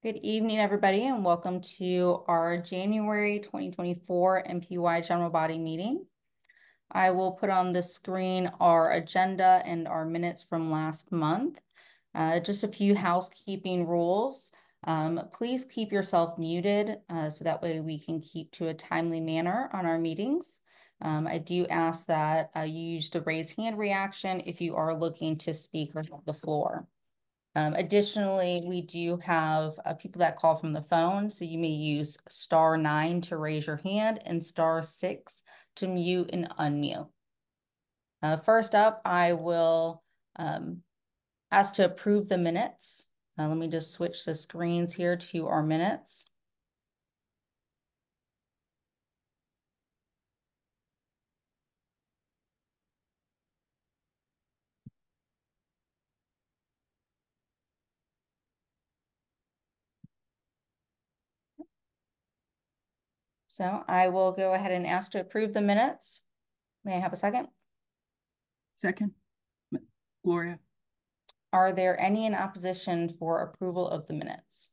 Good evening, everybody, and welcome to our January 2024 NPU-Y General Body Meeting. I will put on the screen our agenda and our minutes from last month. Uh, just a few housekeeping rules. Um, please keep yourself muted uh, so that way we can keep to a timely manner on our meetings. Um, I do ask that uh, you use the raise hand reaction if you are looking to speak or have the floor. Um, additionally, we do have uh, people that call from the phone, so you may use star nine to raise your hand and star six to mute and unmute. Uh, first up, I will um, ask to approve the minutes. Uh, let me just switch the screens here to our minutes. So I will go ahead and ask to approve the minutes. May I have a second? Second, Gloria. Are there any in opposition for approval of the minutes?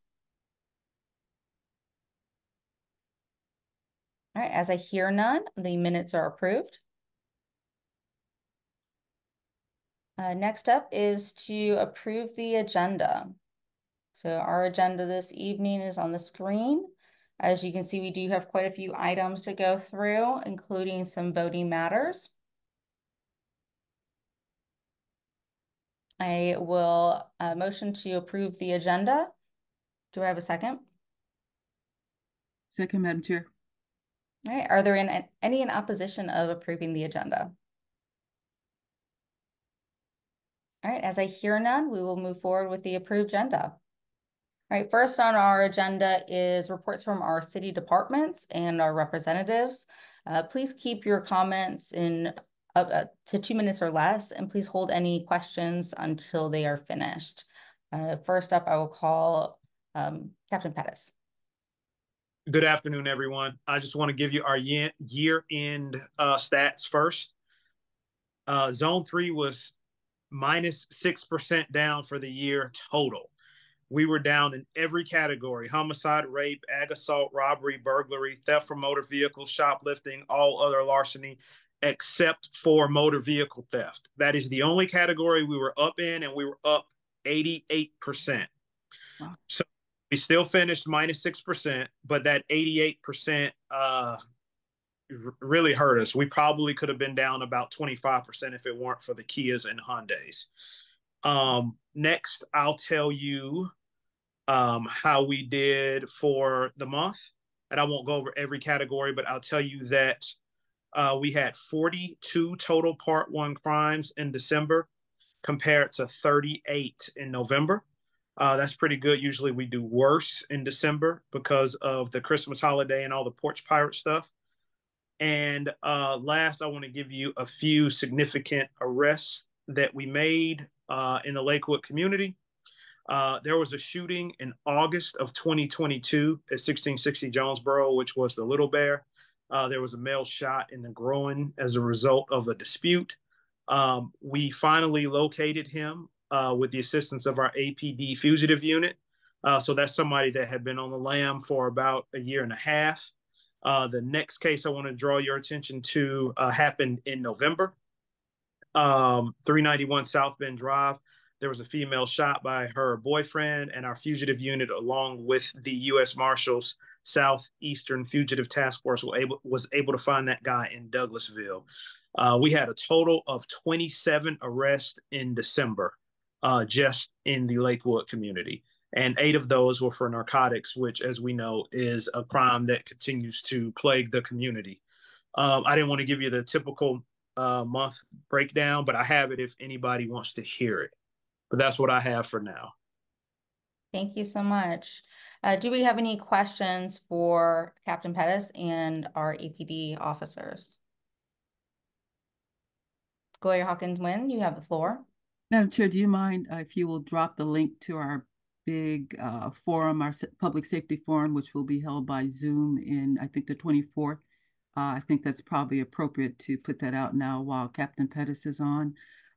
All right, as I hear none, the minutes are approved. Uh, next up is to approve the agenda. So our agenda this evening is on the screen. As you can see, we do have quite a few items to go through, including some voting matters. I will uh, motion to approve the agenda. Do I have a second? Second, Madam Chair. All right, are there in, any in opposition of approving the agenda? All right, as I hear none, we will move forward with the approved agenda. All right, first on our agenda is reports from our city departments and our representatives. Uh, please keep your comments in up uh, to two minutes or less, and please hold any questions until they are finished. Uh, first up, I will call um, Captain Pettis. Good afternoon, everyone. I just want to give you our year, year end uh, stats first. Uh, zone three was minus 6% down for the year total we were down in every category homicide, rape, ag assault, robbery, burglary, theft from motor vehicles, shoplifting, all other larceny, except for motor vehicle theft. That is the only category we were up in, and we were up 88%. Wow. So we still finished minus 6%, but that 88% uh, really hurt us. We probably could have been down about 25% if it weren't for the Kias and Hyundais. Um, next, I'll tell you um, how we did for the month. And I won't go over every category, but I'll tell you that uh, we had 42 total part one crimes in December compared to 38 in November. Uh, that's pretty good. Usually we do worse in December because of the Christmas holiday and all the porch pirate stuff. And uh, last, I want to give you a few significant arrests that we made uh, in the Lakewood community. Uh, there was a shooting in August of 2022 at 1660 Jonesboro, which was the Little Bear. Uh, there was a male shot in the groin as a result of a dispute. Um, we finally located him uh, with the assistance of our APD fugitive unit. Uh, so that's somebody that had been on the lam for about a year and a half. Uh, the next case I want to draw your attention to happened in November um, 391 South Bend Drive. There was a female shot by her boyfriend, and our fugitive unit, along with the U.S. Marshals Southeastern Fugitive Task Force, was able, was able to find that guy in Douglasville. Uh, we had a total of 27 arrests in December, uh, just in the Lakewood community. And eight of those were for narcotics, which, as we know, is a crime that continues to plague the community. Um, I didn't want to give you the typical uh, month breakdown, but I have it if anybody wants to hear it. But that's what I have for now. Thank you so much. Uh, do we have any questions for Captain Pettis and our APD officers? Gloria Hawkins Wynn, you have the floor. Madam Chair, do you mind uh, if you will drop the link to our big uh, forum, our public safety forum, which will be held by Zoom in, I think, the 24th uh, I think that's probably appropriate to put that out now while Captain Pettis is on.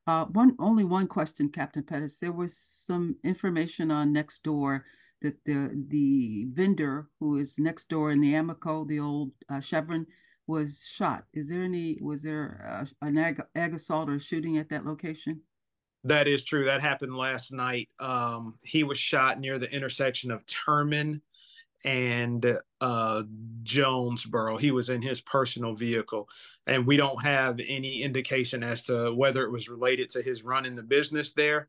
Uh, one only one question, Captain Pettis. There was some information on next door that the the vendor who is next door in the Amoco, the old uh, Chevron, was shot. Is there any? Was there uh, an ag, ag assault or shooting at that location? That is true. That happened last night. Um, he was shot near the intersection of Terman and uh, Jonesboro. He was in his personal vehicle, and we don't have any indication as to whether it was related to his running the business there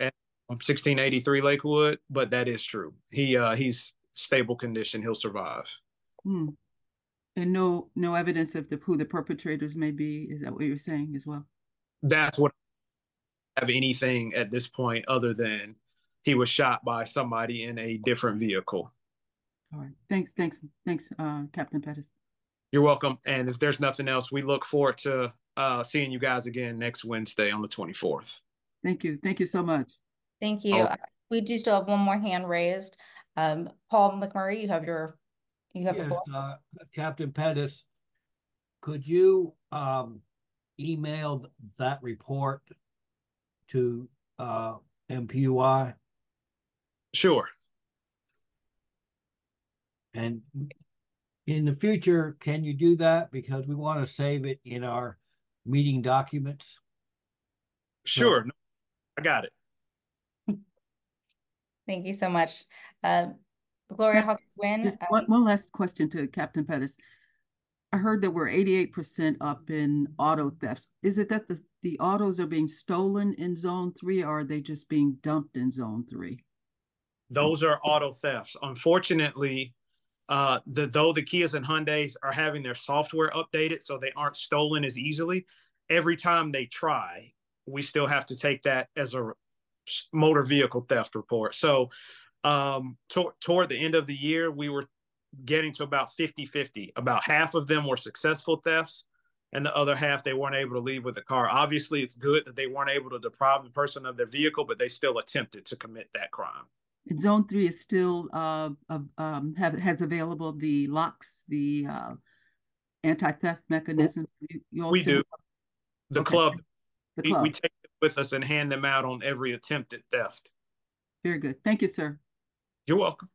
at 1683 Lakewood. But that is true. He uh, he's stable condition. He'll survive. Hmm. And no no evidence of the who the perpetrators may be. Is that what you're saying as well? That's what have anything at this point other than he was shot by somebody in a different vehicle. All right. Thanks. Thanks. Thanks, uh, Captain Pettis. You're welcome. And if there's nothing else, we look forward to uh, seeing you guys again next Wednesday on the 24th. Thank you. Thank you so much. Thank you. Uh, we do still have one more hand raised. Um, Paul McMurray, you have your, you have the Yes, floor. uh, Captain Pettis, could you, um, email that report to, uh, NPU-Y? Sure. And in the future, can you do that? Because we want to save it in our meeting documents. Sure. No, I got it. Thank you so much. Uh, Gloria Hawkins Wynn. Just um, one, one last question to Captain Pettis. I heard that we're eighty-eight percent up in auto thefts. Is it that the, the autos are being stolen in zone three or are they just being dumped in zone three? Those are auto thefts. Unfortunately, uh, the though the Kias and Hyundais are having their software updated so they aren't stolen as easily. Every time they try, we still have to take that as a motor vehicle theft report. So, um, to- toward the end of the year, we were getting to about 50 50. About half of them were successful thefts, and the other half they weren't able to leave with the car. Obviously, it's good that they weren't able to deprive the person of their vehicle, but they still attempted to commit that crime. And zone three is still, uh, uh, um, have, has available the locks, the, uh, anti-theft mechanisms. You- you all We do. The Okay. club, The we, we take it with us and hand them out on every attempt at theft. Very good. Thank you, sir. You're welcome.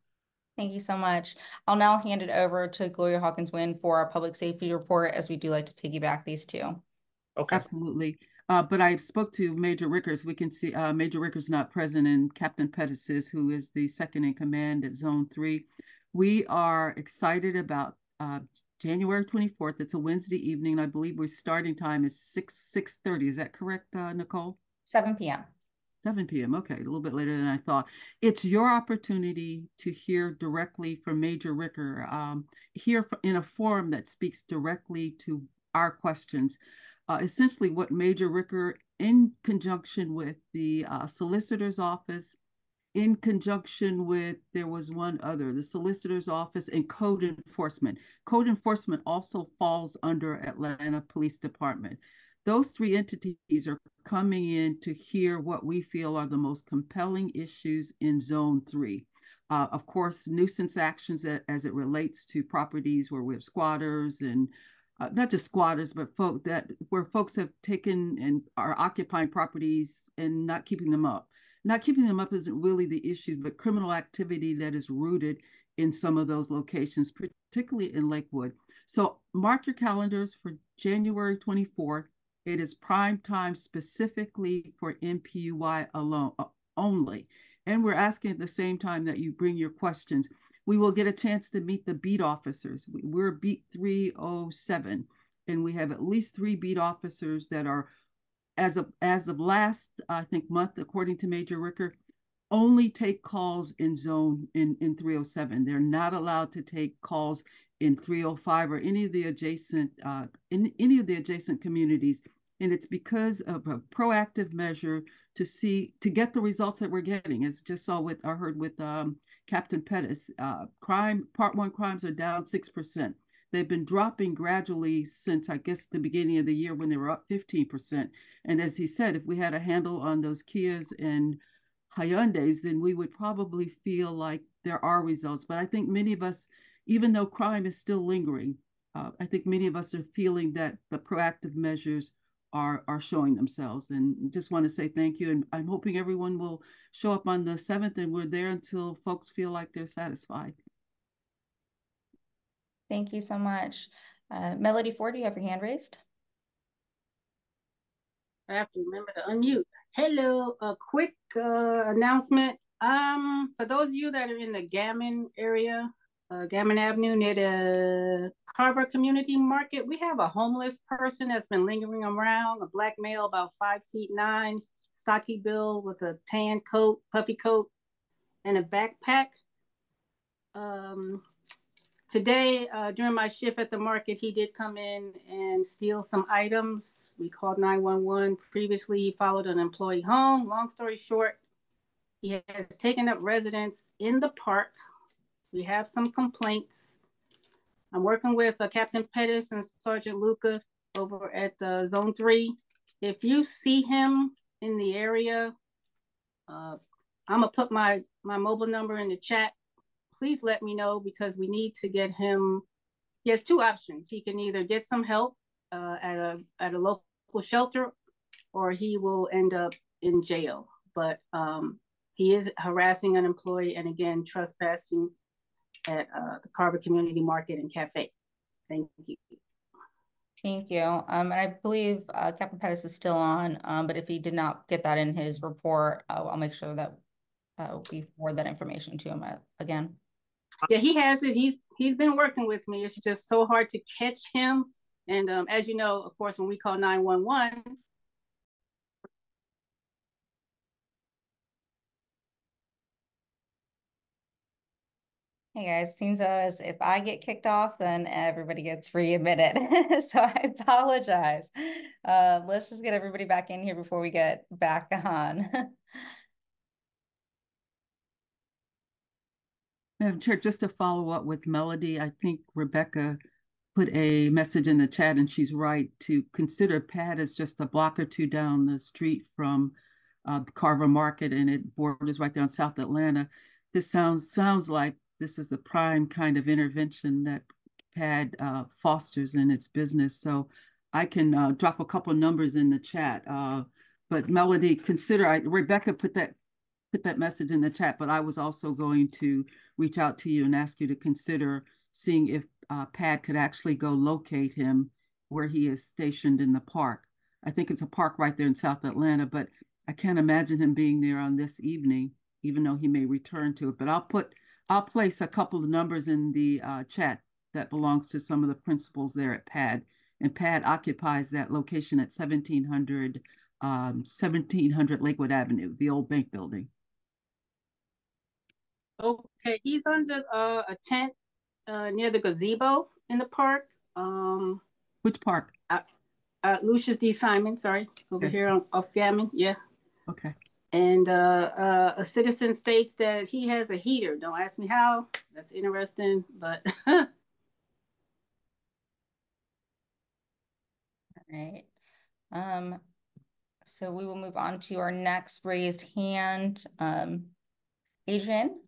Thank you so much. I'll now hand it over to Gloria Hawkins Wynn for our public safety report, as we do like to piggyback these two. Okay. Absolutely. Uh, but I spoke to Major Rickers. We can see, uh, Major Rickers not present and Captain Pettis who is the second in command at Zone Three. We are excited about, uh, January twenty-fourth. It's a Wednesday evening. I believe we're starting time is six, six thirty. Is that correct, uh, Nicole? Seven PM. Seven PM, okay, a little bit later than I thought. It's your opportunity to hear directly from Major Ricker, um, hear fr- in a forum that speaks directly to our questions. Uh, essentially what Major Ricker, in conjunction with the, uh, Solicitor's Office, in conjunction with, there was one other, the Solicitor's Office and Code Enforcement. Code Enforcement also falls under Atlanta Police Department those three entities are coming in to hear what we feel are the most compelling issues in zone three. Uh, of course, nuisance actions as it relates to properties where we have squatters and uh, not just squatters, but folk that where folks have taken and are occupying properties and not keeping them up. Not keeping them up isn't really the issue, but criminal activity that is rooted in some of those locations, particularly in Lakewood. So mark your calendars for January 24th. It is prime time specifically for NPU-Y alone uh, only. And we're asking at the same time that you bring your questions. We will get a chance to meet the beat officers. We- We're beat 307, and we have at least three beat officers that are, as of as of last, I think month, according to Major Ricker, only take calls in zone in, in 307. They're not allowed to take calls in 305 or any of the adjacent uh, in any of the adjacent communities and it's because of a proactive measure to see to get the results that we're getting as just saw what i heard with um, captain pettis uh, crime part one crimes are down 6% they've been dropping gradually since i guess the beginning of the year when they were up 15% and as he said if we had a handle on those kias and hyundais then we would probably feel like there are results. But i think many of us even though crime is still lingering, uh, I think many of us are feeling that the proactive measures are are showing themselves. And just want to say thank you. And I'm hoping everyone will show up on the seventh, and we're there until folks feel like they're satisfied. Thank you so much. Uh, Melody Ford, do you have your hand raised? I have to remember to unmute. Hello, a quick uh, announcement. Um, for those of you that are in the Gammon area, uh, Gammon Avenue near the Carver Community Market, we have a homeless person that's been lingering around, a black male about five feet nine, stocky build with a tan coat, puffy coat, and a backpack. Um, today, uh, during my shift at the market, he did come in and steal some items. We called 911. Previously, he followed an employee home. Long story short, he has taken up residence in the park. We have some complaints. I'm working with uh, Captain Pettis and Sergeant Luca over at uh, Zone 3. If you see him in the area, uh, I'm going to put my, my mobile number in the chat please let me know because we need to get him. He has two options. He can either get some help uh, at a at a local shelter, or he will end up in jail. But um, he is harassing an employee and again trespassing at uh, the Carver Community Market and Cafe. Thank you. Thank you. Um, and I believe uh, Captain Pettis is still on, um, but if he did not get that in his report, uh, I'll make sure that uh, we forward that information to him uh, again. Yeah, he has it. He's he's been working with me. It's just so hard to catch him. And um, as you know, of course, when we call 911, Hey guys, seems as if I get kicked off, then everybody gets readmitted. so I apologize. Uh, let's just get everybody back in here before we get back on. Madam Chair, just to follow up with Melody, I think Rebecca put a message in the chat and she's right to consider PAD as just a block or two down the street from uh, Carver Market and it borders right there on South Atlanta. This sounds sounds like this is the prime kind of intervention that PAD uh, fosters in its business. So I can uh, drop a couple numbers in the chat. Uh, but Melody, consider, I, Rebecca put that put that message in the chat, but I was also going to reach out to you and ask you to consider seeing if uh, PAD could actually go locate him where he is stationed in the park. I think it's a park right there in South Atlanta, but I can't imagine him being there on this evening, even though he may return to it. But I'll put, I'll place a couple of numbers in the uh, chat that belongs to some of the principals there at PAD. And PAD occupies that location at 1700, um, 1700 Lakewood Avenue, the old bank building. Okay, he's under uh, a tent uh, near the gazebo in the park. Um, Which park? Uh, uh, Lucius D. Simon, sorry, over okay. here on, off Gammon. Yeah. Okay. And uh, uh, a citizen states that he has a heater. Don't ask me how. That's interesting, but. All right. Um, so we will move on to our next raised hand. Um, Adrian.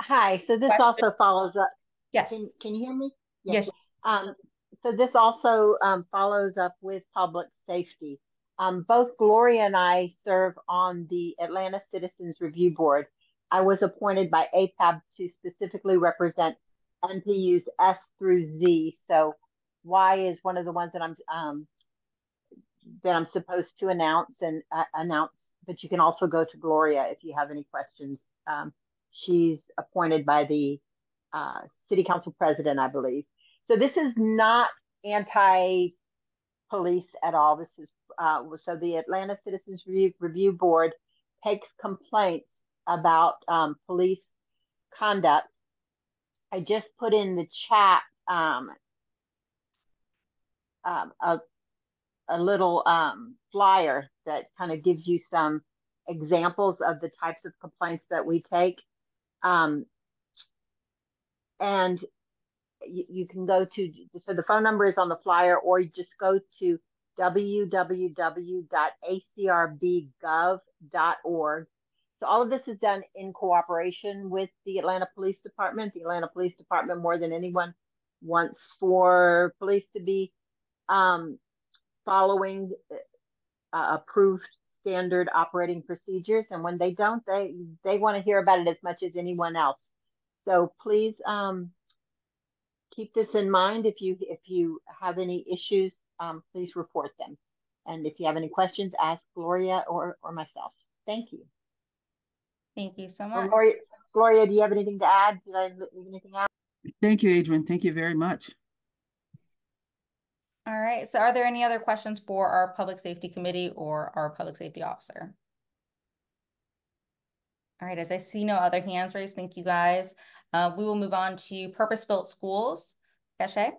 Hi, so this Question. also follows up. Yes. Can, can you hear me? Yes. yes. Um, so this also um, follows up with public safety. Um, both Gloria and I serve on the Atlanta Citizens Review Board. I was appointed by APAB to specifically represent NPUs S through Z. So Y is one of the ones that I'm um, that I'm supposed to announce and uh, announce. But you can also go to Gloria if you have any questions. Um, She's appointed by the uh, city council president, I believe. So this is not anti police at all. This is uh, so the Atlanta Citizens Review, Board takes complaints about um, police conduct. I just put in the chat um, um, a, a little um, flyer that kind of gives you some examples of the types of complaints that we take. Um, and you, you can go to, so the phone number is on the flyer, or you just go to www.acrbgov.org. So all of this is done in cooperation with the Atlanta Police Department. The Atlanta Police Department, more than anyone, wants for police to be um, following uh, approved standard operating procedures. And when they don't, they, they want to hear about it as much as anyone else. So please um, keep this in mind. If you, if you have any issues, um, please report them. And if you have any questions, ask Gloria or, or myself. Thank you. Thank you so much. Gloria, Gloria, do you have anything to add? Did I leave anything out? Thank you, Adrian. Thank you very much. All right, so are there any other questions for our Public Safety Committee or our Public Safety Officer? All right, as I see no other hands raised, thank you guys. Uh, we will move on to purpose-built schools. Cache?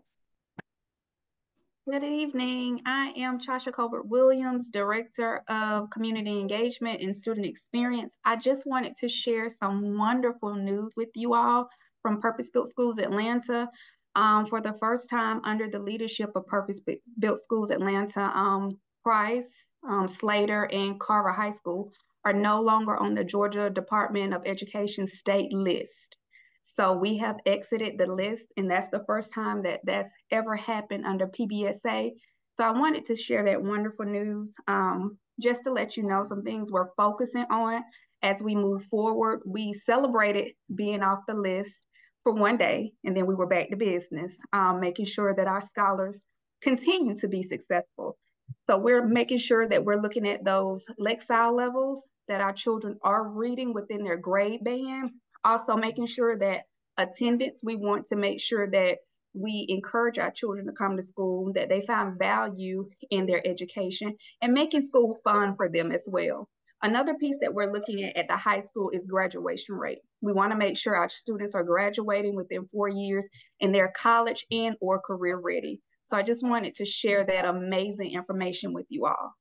Good evening. I am Chasha Colbert Williams, Director of Community Engagement and Student Experience. I just wanted to share some wonderful news with you all from Purpose Built Schools Atlanta um, for the first time under the leadership of Purpose Built Schools Atlanta, um, Price, um, Slater, and Carver High School are no longer on the Georgia Department of Education state list. So we have exited the list, and that's the first time that that's ever happened under PBSA. So I wanted to share that wonderful news um, just to let you know some things we're focusing on as we move forward. We celebrated being off the list for one day, and then we were back to business, um, making sure that our scholars continue to be successful. So we're making sure that we're looking at those Lexile levels that our children are reading within their grade band. Also making sure that attendance, we want to make sure that we encourage our children to come to school, that they find value in their education and making school fun for them as well. Another piece that we're looking at at the high school is graduation rate. We want to make sure our students are graduating within four years and they're college and or career ready. So I just wanted to share that amazing information with you all.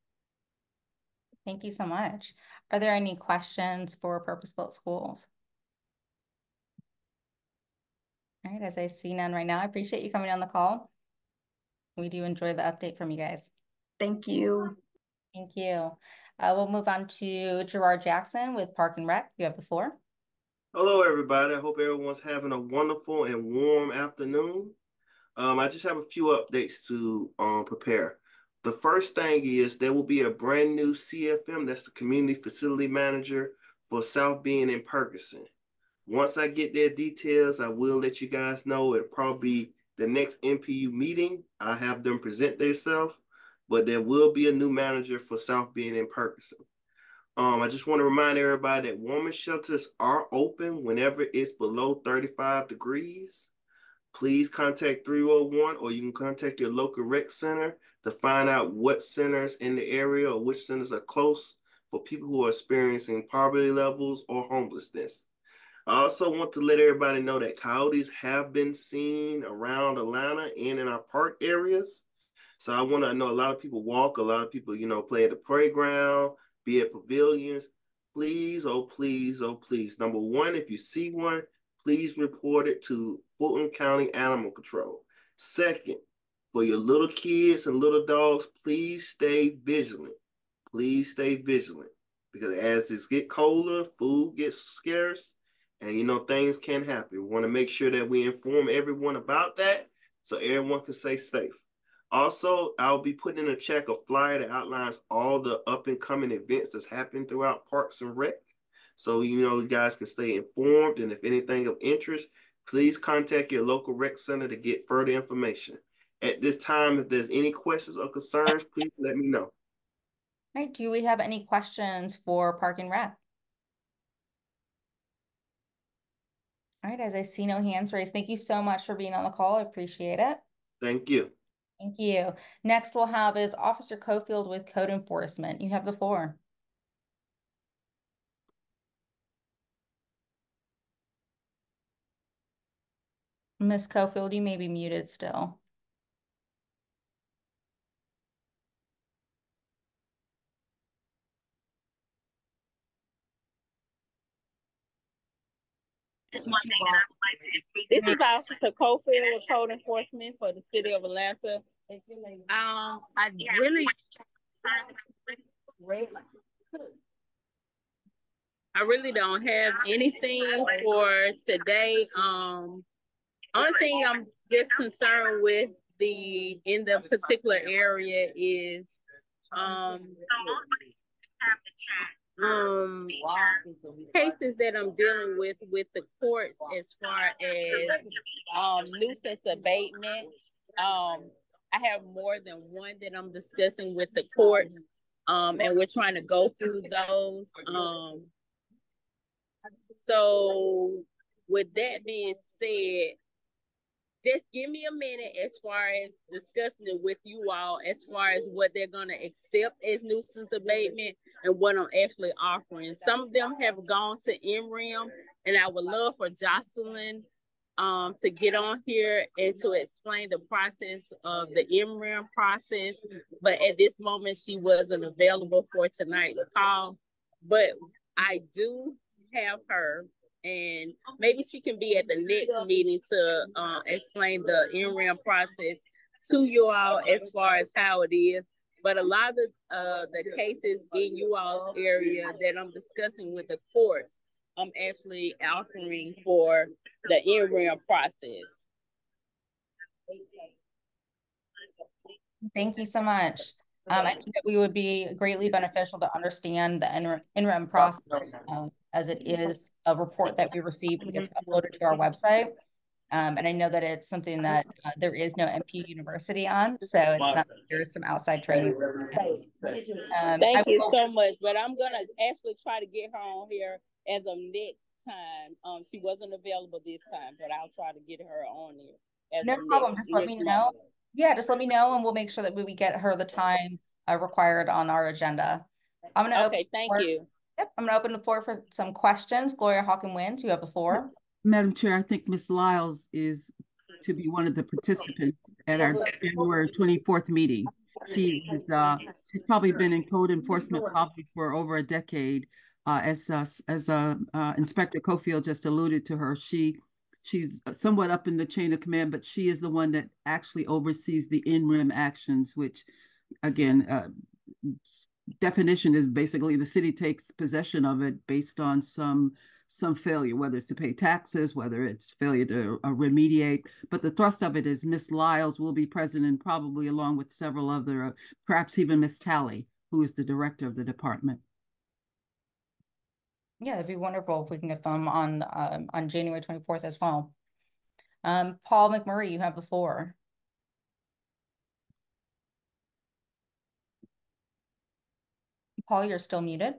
Thank you so much. Are there any questions for purpose-built schools? All right, as I see none right now, I appreciate you coming on the call. We do enjoy the update from you guys. Thank you. Thank you. Uh, we'll move on to Gerard Jackson with Park and Rec. You have the floor. Hello, everybody. I hope everyone's having a wonderful and warm afternoon. Um, I just have a few updates to um, prepare. The first thing is there will be a brand new CFM, that's the Community Facility Manager for South Bend and Ferguson. Once I get their details, I will let you guys know. It'll probably the next NPU meeting. I have them present themselves but there will be a new manager for South Bend and Ferguson. Um, I just want to remind everybody that women's shelters are open whenever it's below 35 degrees. Please contact 301 or you can contact your local rec center to find out what centers in the area or which centers are close for people who are experiencing poverty levels or homelessness. I also want to let everybody know that coyotes have been seen around Atlanta and in our park areas. So I want to know a lot of people walk, a lot of people, you know, play at the playground, be at pavilions. Please, oh, please, oh, please. Number one, if you see one, please report it to Fulton County Animal Control. Second, for your little kids and little dogs, please stay vigilant. Please stay vigilant because as it get colder, food gets scarce, and you know things can happen. We want to make sure that we inform everyone about that so everyone can stay safe. Also, I'll be putting in a check a flyer that outlines all the up and coming events that's happening throughout Parks and Rec. So, you know, you guys can stay informed. And if anything of interest, please contact your local rec center to get further information. At this time, if there's any questions or concerns, please let me know. All right. Do we have any questions for Park and Rec? All right. As I see no hands raised, thank you so much for being on the call. I appreciate it. Thank you. Thank you. Next we'll have is Officer Cofield with Code Enforcement. You have the floor. Miss Cofield, you may be muted still. This is Officer Cofield with Code Enforcement for the City of Atlanta. Um, I really, I really don't have anything for today. Um, only thing I'm just concerned with the in the particular area is um um cases that I'm dealing with with the courts as far as um nuisance abatement. Um I have more than one that I'm discussing with the courts. Um and we're trying to go through those. Um so with that being said, just give me a minute as far as discussing it with you all as far as what they're going to accept as nuisance abatement and what I'm actually offering. Some of them have gone to in rem, and I would love for Jocelyn um, to get on here and to explain the process of the in rem process. But at this moment, she wasn't available for tonight's call. But I do have her and maybe she can be at the next meeting to uh, explain the in rem process to you all as far as how it is. But a lot of the, uh, the cases in you all's area that I'm discussing with the courts, I'm actually offering for the in rem process. Thank you so much. Um, I think that we would be greatly beneficial to understand the in rem process um, as it is a report that we receive and gets uploaded to our website. Um, and I know that it's something that uh, there is no NPU University on, so it's not there's some outside training. Um, Thank you so much, but I'm gonna actually try to get her on here as of next time. Um, she wasn't available this time, but I'll try to get her on here. no problem. Next, just let me know. Yeah, just let me know, and we'll make sure that we get her the time uh, required on our agenda. I'm gonna okay. Thank you. Yep, I'm gonna open the floor for some questions. Gloria Hawkins Wynn, you have the floor. Madam Chair, I think Ms. Lyles is to be one of the participants at our January 24th meeting. She is, uh, she's probably been in code enforcement probably for over a decade. Uh, as uh, as uh, uh, Inspector Cofield just alluded to her, she she's somewhat up in the chain of command, but she is the one that actually oversees the in rem actions, which again uh, definition is basically the city takes possession of it based on some some failure, whether it's to pay taxes, whether it's failure to uh, remediate. But the thrust of it is Miss Lyles will be present and probably along with several other, uh, perhaps even Miss Talley, who is the director of the department. Yeah, it'd be wonderful if we can get them on um, on January 24th as well. Um, Paul McMurray, you have the floor. Paul, you're still muted.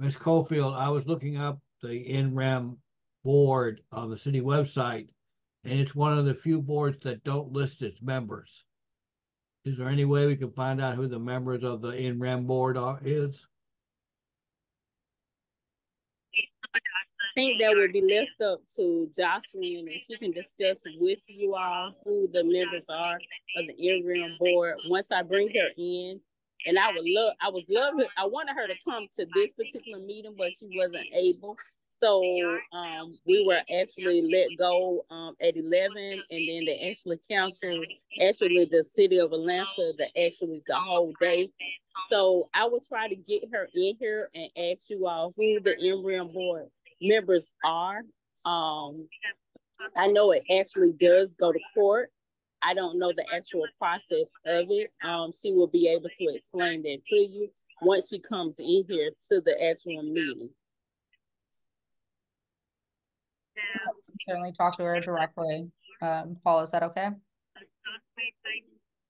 Ms. Cofield, I was looking up the in rem board on the city website, and it's one of the few boards that don't list its members. Is there any way we can find out who the members of the in rem board are is? I think that would be left up to Jocelyn and she can discuss with you all who the members are of the in rem board. Once I bring her in, and I would love, I was loving, I wanted her to come to this particular meeting, but she wasn't able. So um, we were actually let go um, at 11, and then the actually council, actually the city of Atlanta, the actually the whole day. So I will try to get her in here and ask you all who the in rem board members are. Um, I know it actually does go to court. I don't know the actual process of it. Um, she will be able to explain that to you once she comes in here to the actual meeting. certainly talk to her directly. Um, Paul, is that okay?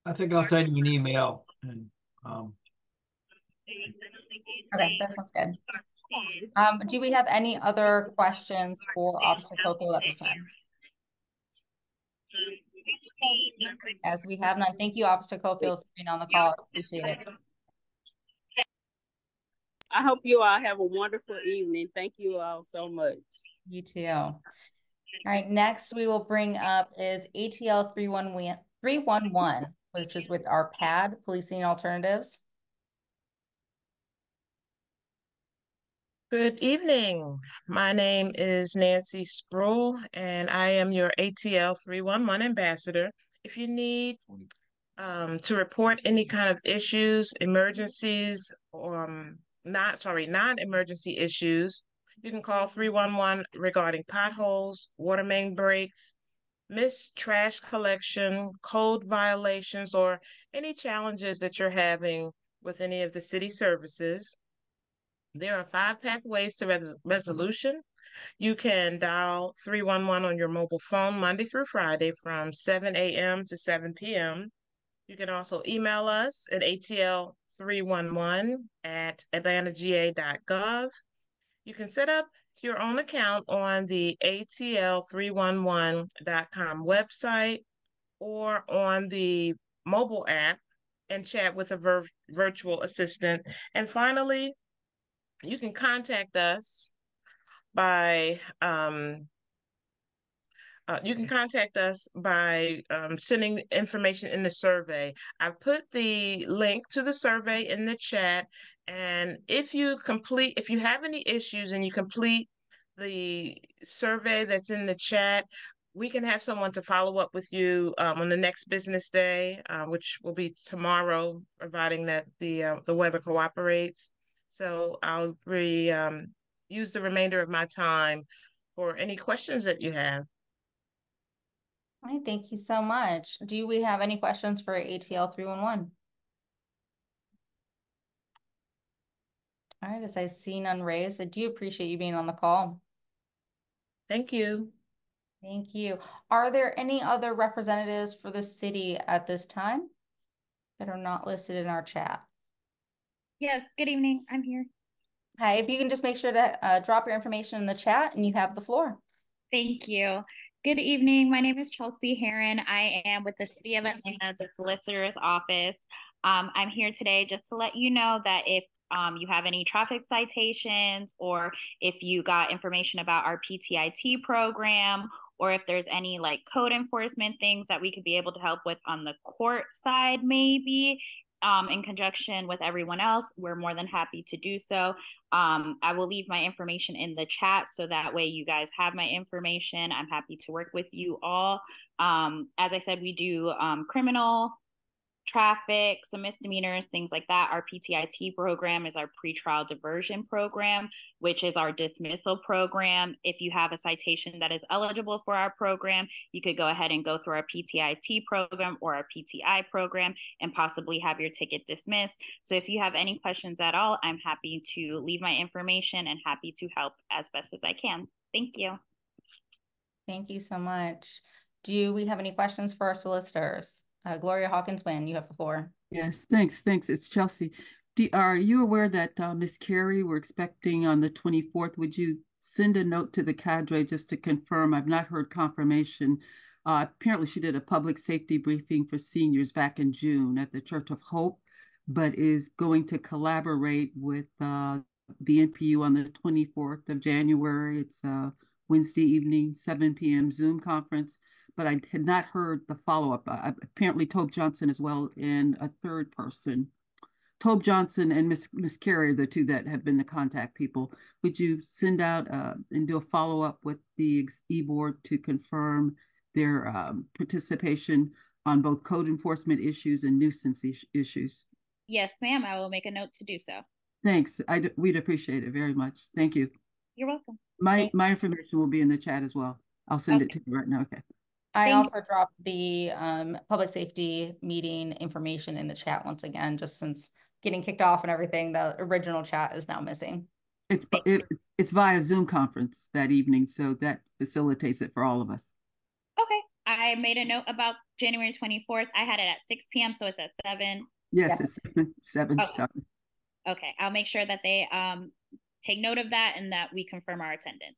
I think I'll send you an email and um Okay, that sounds good. Um, do we have any other questions for Officer Cofield at this time? As we have none, thank you, Officer Cofield, for being on the call. Appreciate it. I hope you all have a wonderful evening. Thank you all so much. You too. All right, next we will bring up is ATL 311, which is with our PAD, Policing Alternatives. Good evening. My name is Nancy Sproul, and I am your ATL 311 ambassador. If you need um, to report any kind of issues, emergencies, or um, not sorry, non-emergency issues, You can call 311 regarding potholes, water main breaks, missed trash collection, code violations, or any challenges that you're having with any of the city services. There are five pathways to res resolution. You can dial 311 on your mobile phone Monday through Friday from 7 a.m. to 7 p.m. You can also email us at atl311 at atlantaga.gov. You can set up your own account on the atl311.com website or on the mobile app and chat with a vir virtual assistant. And finally, you can contact us by um, uh, you can contact us by um, sending information in the survey. I put the link to the survey in the chat. And if you complete, if you have any issues and you complete the survey that's in the chat, we can have someone to follow up with you um, on the next business day, uh, which will be tomorrow, providing that the uh, the weather cooperates. So I'll re um, use the remainder of my time for any questions that you have. All right, thank you so much. Do we have any questions for ATL 311? All right, as I see none raised, I do appreciate you being on the call. Thank you. Thank you. Are there any other representatives for the city at this time that are not listed in our chat? Yes, good evening. I'm here. Hi, if you can just make sure to uh, drop your information in the chat and you have the floor. Thank you. Good evening. My name is Chelsea Heron. I am with the City of Atlanta, the Solicitor's Office. Um, I'm here today just to let you know that if um, you have any traffic citations or if you got information about our PTIT program or if there's any like code enforcement things that we could be able to help with on the court side, maybe um, in conjunction with everyone else, we're more than happy to do so. Um, I will leave my information in the chat so that way you guys have my information. I'm happy to work with you all. Um, as I said, we do um, criminal traffic, some misdemeanors, things like that. Our PTIT program is our pretrial diversion program, which is our dismissal program. If you have a citation that is eligible for our program, you could go ahead and go through our PTIT program or our PTI program and possibly have your ticket dismissed. So if you have any questions at all, I'm happy to leave my information and happy to help as best as I can. Thank you. Thank you so much. Do we have any questions for our solicitors? Uh, Gloria Hawkins Wynn, you have the floor. Yes, thanks. Thanks. It's Chelsea. Do, are you aware that uh, Miss Carey we're expecting on the 24th? Would you send a note to the cadre just to confirm? I've not heard confirmation. Uh, apparently, she did a public safety briefing for seniors back in June at the Church of Hope, but is going to collaborate with uh, the NPU on the 24th of January. It's a Wednesday evening, 7 p.m. Zoom conference but I had not heard the follow up. Uh, apparently, Tobe Johnson as well, and a third person. Tobe Johnson and Miss Miss Carey are the two that have been the contact people. Would you send out uh, and do a follow up with the e board to confirm their um, participation on both code enforcement issues and nuisance issues? Yes, ma'am. I will make a note to do so. Thanks. I we'd appreciate it very much. Thank you. You're welcome. My my information will be in the chat as well. I'll send okay. it to you right now. Okay. I Thank also dropped the um, public safety meeting information in the chat once again, just since getting kicked off and everything, the original chat is now missing. It's it, it's via Zoom conference that evening, so that facilitates it for all of us. Okay, I made a note about January twenty fourth. I had it at six p.m., so it's at seven. Yes, yeah. it's seven. seven okay. Sorry. Okay, I'll make sure that they um take note of that and that we confirm our attendance.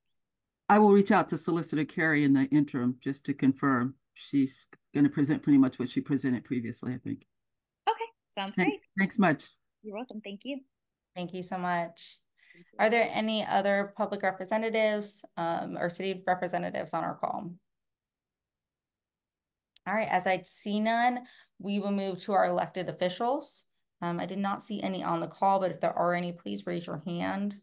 I will reach out to Solicitor Carey in the interim just to confirm. She's going to present pretty much what she presented previously, I think. Okay, sounds thanks, great. Thanks much. You're welcome. Thank you. Thank you so much. Are there any other public representatives um, or city representatives on our call? All right, as I see none, we will move to our elected officials. Um, I did not see any on the call, but if there are any, please raise your hand.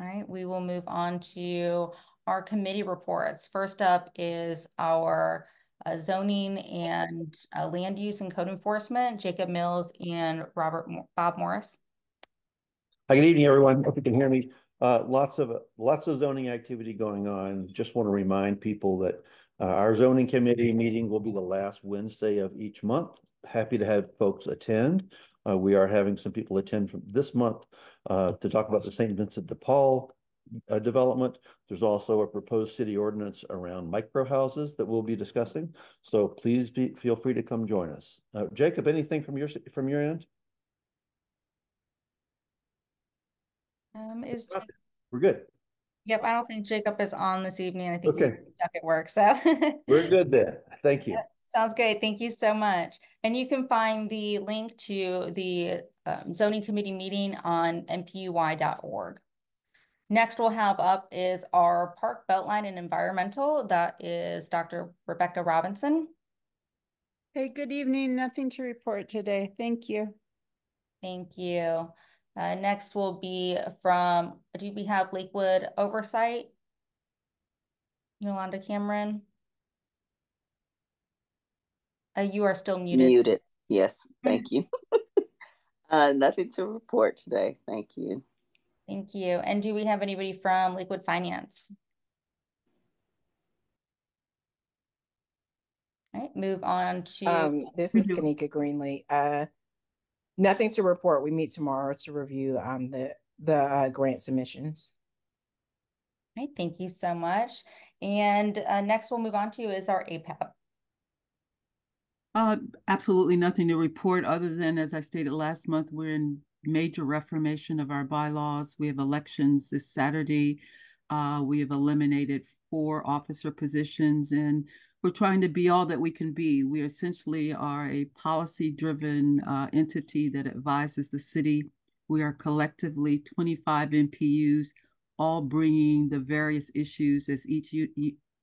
All right, we will move on to our committee reports. First up is our uh, zoning and uh, land use and code enforcement, Jacob Mills and Robert Bob Morris. Hi, good evening, everyone. Hope you can hear me. Uh, lots of lots of zoning activity going on. Just want to remind people that uh, our zoning committee meeting will be the last Wednesday of each month. Happy to have folks attend. Uh, we are having some people attend from this month uh, to talk about the St. Vincent de Paul uh, development. There's also a proposed city ordinance around micro houses that we'll be discussing. So please be, feel free to come join us. Uh, Jacob, anything from your from your end? Um, is We're good. Yep, I don't think Jacob is on this evening. I think Okay. he's stuck at work, so. We're good then. Thank you. Sounds great. Thank you so much. And you can find the link to the um, zoning committee meeting on npuy.org. Next we'll have up is our park beltline and environmental. That is Dr. Rebecca Robinson. Hey, good evening. Nothing to report today. Thank you. Thank you. Uh, next will be from, do we have Lakewood Oversight? Yolanda Cameron? Uh, you are still muted. Muted. Yes, thank you. uh, nothing to report today. Thank you. Thank you. And do we have anybody from Liquid Finance? All right, move on to. Um, this is Kanika Greenlee. Uh, nothing to report. We meet tomorrow to review um the the uh, grant submissions. All right, thank you so much. And uh, next we'll move on to is our APAB. Uh, absolutely nothing to report other than, as I stated last month, we're in major reformation of our bylaws. We have elections this Saturday. Uh, we have eliminated four officer positions and we're trying to be all that we can be. We essentially are a policy-driven uh, entity that advises the city. We are collectively 25 NPUs, all bringing the various issues as each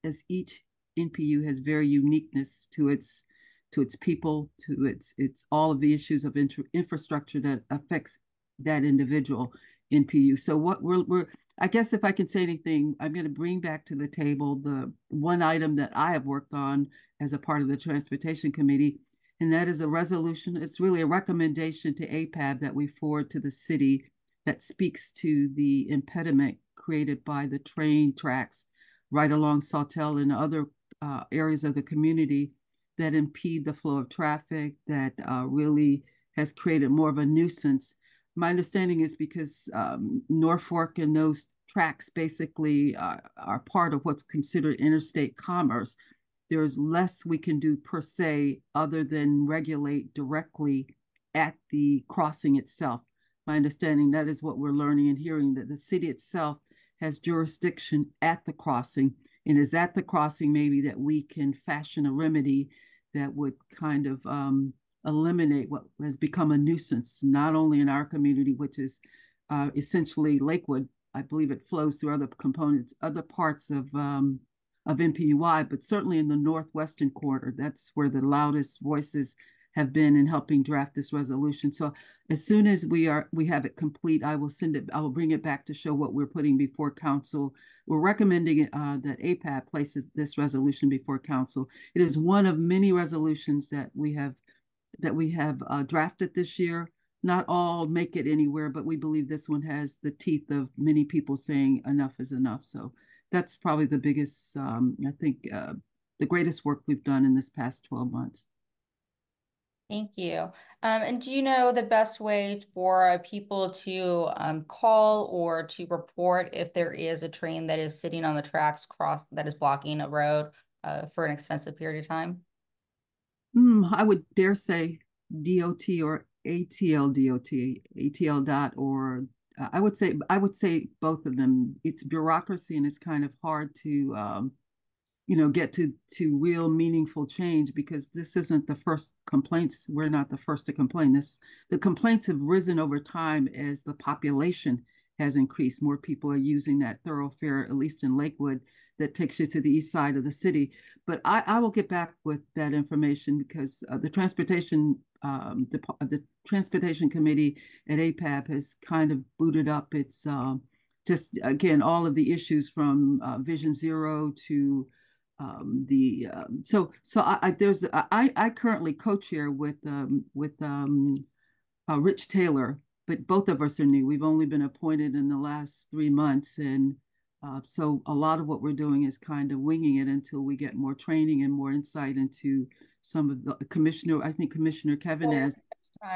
as each NPU has very uniqueness to its to its people, to its its all of the issues of infrastructure that affects that individual NPU. So what we're we're I guess if I can say anything, I'm going to bring back to the table the one item that I have worked on as a part of the transportation committee, and that is a resolution. It's really a recommendation to APAB that we forward to the city that speaks to the impediment created by the train tracks right along Sawtelle and other uh, areas of the community that impede the flow of traffic, that uh, really has created more of a nuisance. My understanding is because um, Norfolk and those tracks basically uh, are part of what's considered interstate commerce. There's less we can do per se other than regulate directly at the crossing itself. My understanding that is what we're learning and hearing that the city itself has jurisdiction at the crossing and is at the crossing maybe that we can fashion a remedy that would kind of um, eliminate what has become a nuisance, not only in our community, which is uh, essentially Lakewood. I believe it flows through other components, other parts of um, of NPU-Y, but certainly in the northwestern quarter, that's where the loudest voices have been in helping draft this resolution. So as soon as we are we have it complete, I will send it. I will bring it back to show what we're putting before council. We're recommending uh, that APAB places this resolution before council. It is one of many resolutions that we have that we have uh, drafted this year. Not all make it anywhere, but we believe this one has the teeth of many people saying enough is enough. So that's probably the biggest, um, I think, uh, the greatest work we've done in this past 12 months. Thank you. Um, and do you know the best way for people to um, call or to report if there is a train that is sitting on the tracks cross that is blocking a road uh, for an extensive period of time? Mm, I would dare say DOT or ATL DOT, ATL dot, or uh, I would say I would say both of them. It's bureaucracy and it's kind of hard to um, you know get to to real meaningful change because this isn't the first complaints. We're not the first to complain. This the complaints have risen over time as the population has increased. More people are using that thoroughfare at least in lakewood that takes you to the east side of the city. But i, I will get back with that information because uh, the transportation um, the, the transportation committee at apab has kind of booted up its uh, just again all of the issues from uh, vision zero to um, the um, so so I, I there's I I currently co-chair with um, with um, uh, Rich Taylor but both of us are new. We've only been appointed in the last three months. And uh, so a lot of what we're doing is kind of winging it until we get more training and more insight into some of the commissioner, I think Commissioner Kevin has.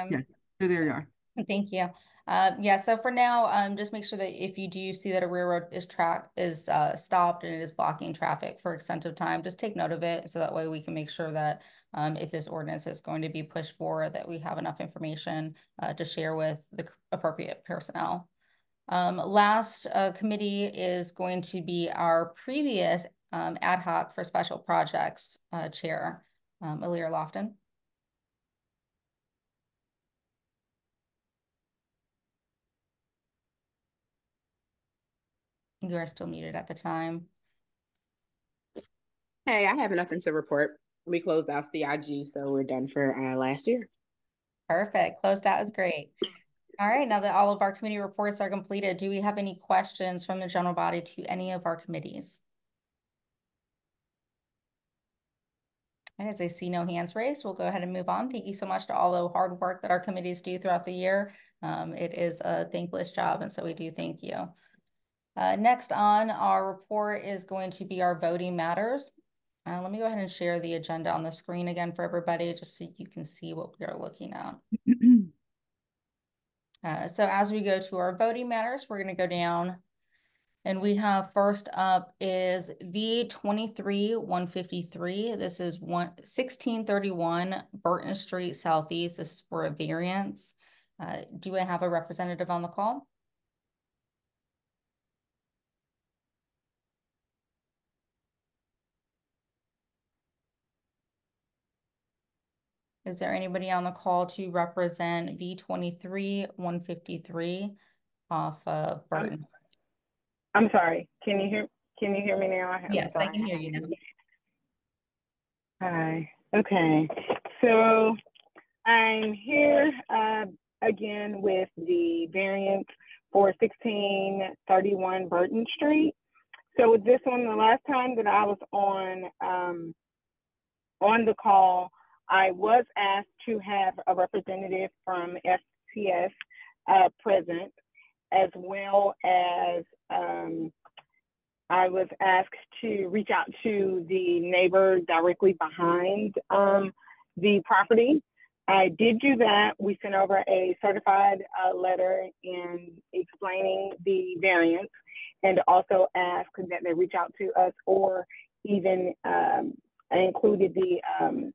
Yeah, so there you are. Thank you. Uh, yeah, so for now, um, just make sure that if you do see that a railroad is track is uh, stopped and it is blocking traffic for extensive time, just take note of it so that way we can make sure that um, if this ordinance is going to be pushed forward, that we have enough information uh, to share with the appropriate personnel. Um, last uh, committee is going to be our previous um, ad hoc for special projects uh, chair, um, Alir Lofton. You are still muted at the time. Hey, I have nothing to report. We closed out CIG, so we're done for uh, last year. Perfect. Closed out is great. All right, now that all of our committee reports are completed, do we have any questions from the general body to any of our committees? And as I see no hands raised, we'll go ahead and move on. Thank you so much to all the hard work that our committees do throughout the year. Um, it is a thankless job, and so we do thank you. Uh, next on our report is going to be our voting matters. Uh, let me go ahead and share the agenda on the screen again for everybody, just so you can see what we are looking at. uh, so as we go to our voting matters, we're going to go down and we have first up is V23-153. This is one, 1631 Burton Street Southeast. This is for a variance. Uh, do I have a representative on the call? Is there anybody on the call to represent V twenty-three one fifty-three off of Burton? I'm sorry. Can you hear, can you hear me now? I'm Yes, I can hear you now. Hi. Okay. So I'm here uh, again with the variance for 1631 Burton Street. So with this one, the last time that I was on um, on the call, I was asked to have a representative from STS uh, present, as well as um, I was asked to reach out to the neighbor directly behind um, the property. I did do that. We sent over a certified uh, letter in explaining the variance and also asked that they reach out to us or even um, included the um,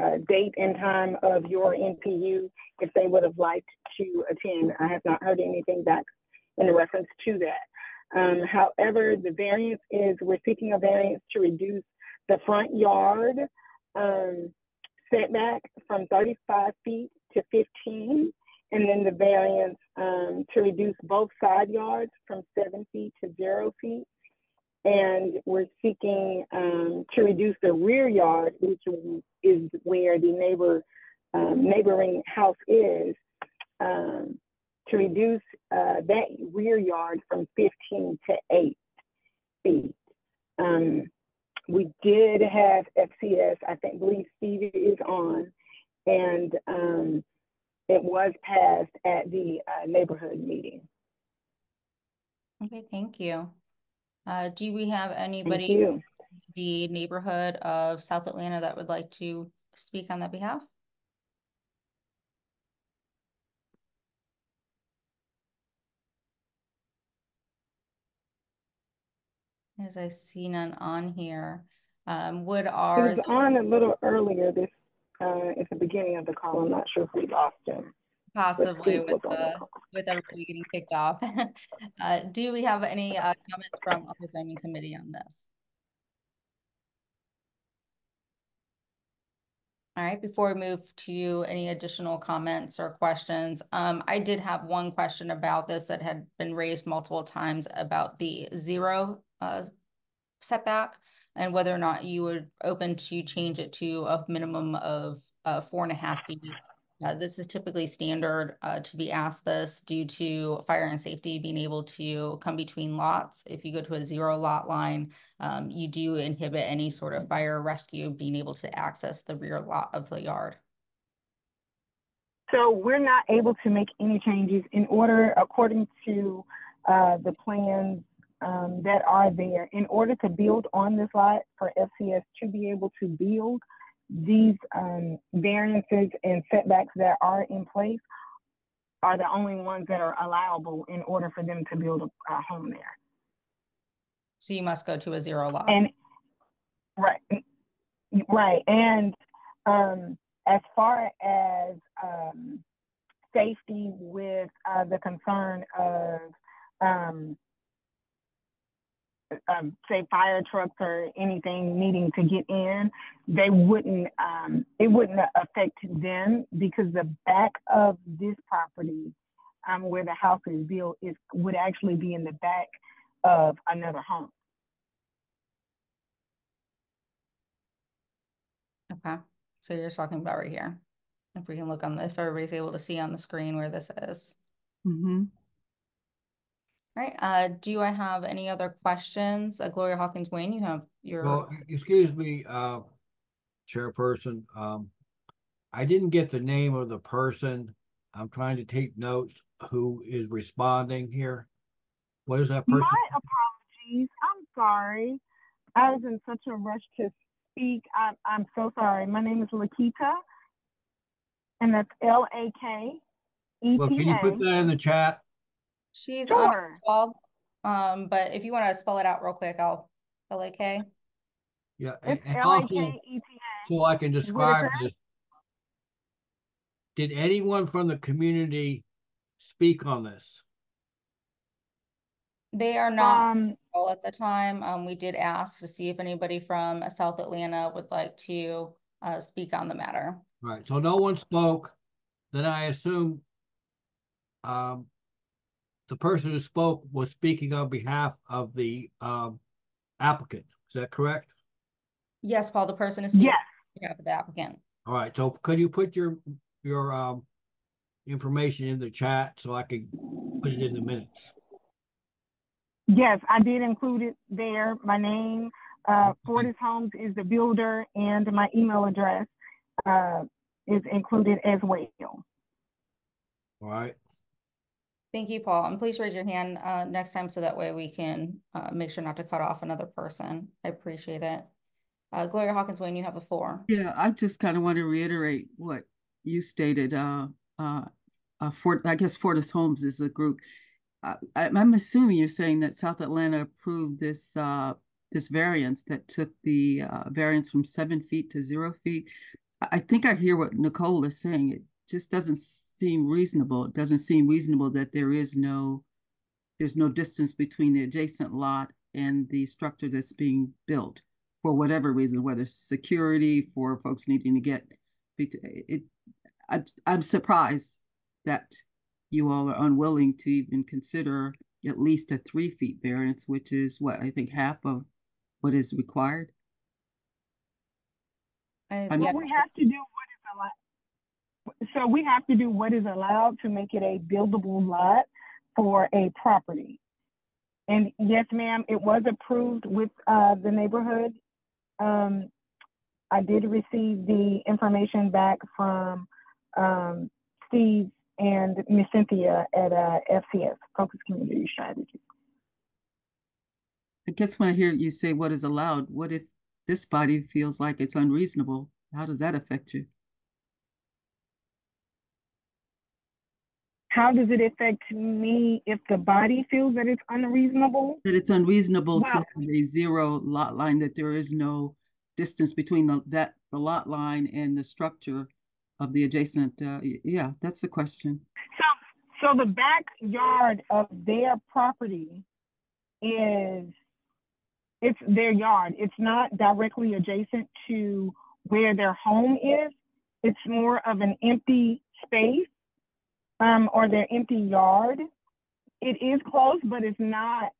uh, date and time of your NPU if they would have liked to attend. I have not heard anything back in reference to that. Um, however, the variance is we're seeking a variance to reduce the front yard um, setback from 35 feet to 15, and then the variance um, to reduce both side yards from 7 feet to 0 feet and we're seeking um, to reduce the rear yard, which is where the neighbor um, neighboring house is, um, to reduce uh, that rear yard from 15 to 8 feet. Um, we did have FCS, I think, believe Steve is on, and um, it was passed at the uh, neighborhood meeting. Okay, thank you. Uh, do we have anybody in the neighborhood of South Atlanta that would like to speak on that behalf? As I see none on here, um, would He our was on a little earlier this, uh, at the beginning of the call. I'm not sure if we lost him. Possibly with was the the with everybody getting kicked off? uh, do we have any uh, comments from the zoning committee on this? All right, before we move to any additional comments or questions, um, I did have one question about this that had been raised multiple times about the zero uh, setback and whether or not you would open to change it to a minimum of uh, four and a half feet. Uh, this is typically standard uh, to be asked this due to fire and safety being able to come between lots. If you go to a zero lot line, um, you do inhibit any sort of fire rescue being able to access the rear lot of the yard. So we're not able to make any changes in order, according to uh, the plans um, that are there, in order to build on this lot for FCS to be able to build, these um, variances and setbacks that are in place are the only ones that are allowable in order for them to build a, a home there. So you must go to a zero lot. And right, right, and um, as far as um, safety with uh, the concern of um, um, say fire trucks or anything needing to get in, they wouldn't, um, it wouldn't affect them because the back of this property, um, where the house is built, is would actually be in the back of another home. Okay, so you're talking about right here. If we can look on, the if everybody's able to see on the screen where this is. Mm-hmm. All right, uh, do I have any other questions? Uh, Gloria Hawkins Wynn, you have your. Well, excuse me, uh, Chairperson, um, I didn't get the name of the person. I'm trying to take notes who is responding here. What is that person? My apologies. I'm sorry. I was in such a rush to speak. I'm, I'm so sorry. My name is Lakita, and that's L A K E Well, can you put that in the chat? She's on the Sure. call, um, but if you want to spell it out real quick, I'll, L A K. Yeah, and, It's and L A also, K E T A. so I can describe this. Did anyone from the community speak on this? They are not Um, all at the time. Um, we did ask to see if anybody from South Atlanta would like to uh speak on the matter. Right, so no one spoke, then I assume um the person who spoke was speaking on behalf of the um applicant, is that correct? Yes, Paul, the person is speaking Yes. on behalf of the applicant. All right, so could you put your your um information in the chat so I can put it in the minutes? Yes, I did include it there. My name, uh, Fortis Homes is the builder, and my email address uh, is included as well. All right, Thank you, Paul, and please raise your hand uh next time so that way we can uh make sure not to cut off another person. I appreciate it. Uh, Gloria Hawkins Wynn, you have the floor. Yeah, I just kind of want to reiterate what you stated. Uh, uh, uh, Fort, I guess Fortis Homes is the group. I, I'm assuming you're saying that South Atlanta approved this this variance that took the variance from seven feet to zero feet. I think I hear what Nicole is saying. It just doesn't seem reasonable. It doesn't seem reasonable that there is no there's no distance between the adjacent lot and the structure that's being built for whatever reason, whether it's security for folks needing to get it. I, I'm surprised that you all are unwilling to even consider at least a three feet variance, which is what I think half of what is required. I, yes, We have to do what. So we have to do what is allowed to make it a buildable lot for a property. And yes, ma'am, it was approved with uh, the neighborhood. Um, I did receive the information back from um, Steve and Miss Cynthia at uh, FCS, Focus Community Strategy. I guess when I hear you say what is allowed, what if this body feels like it's unreasonable? How does that affect you? How does it affect me if the body feels that it's unreasonable? That it's unreasonable to have a zero lot line, that there is no distance between the, that, the lot line and the structure of the adjacent, uh, yeah, that's the question. So, so the backyard of their property is, it's their yard. It's not directly adjacent to where their home is. It's more of an empty space, um, or their empty yard. It is close, but it's not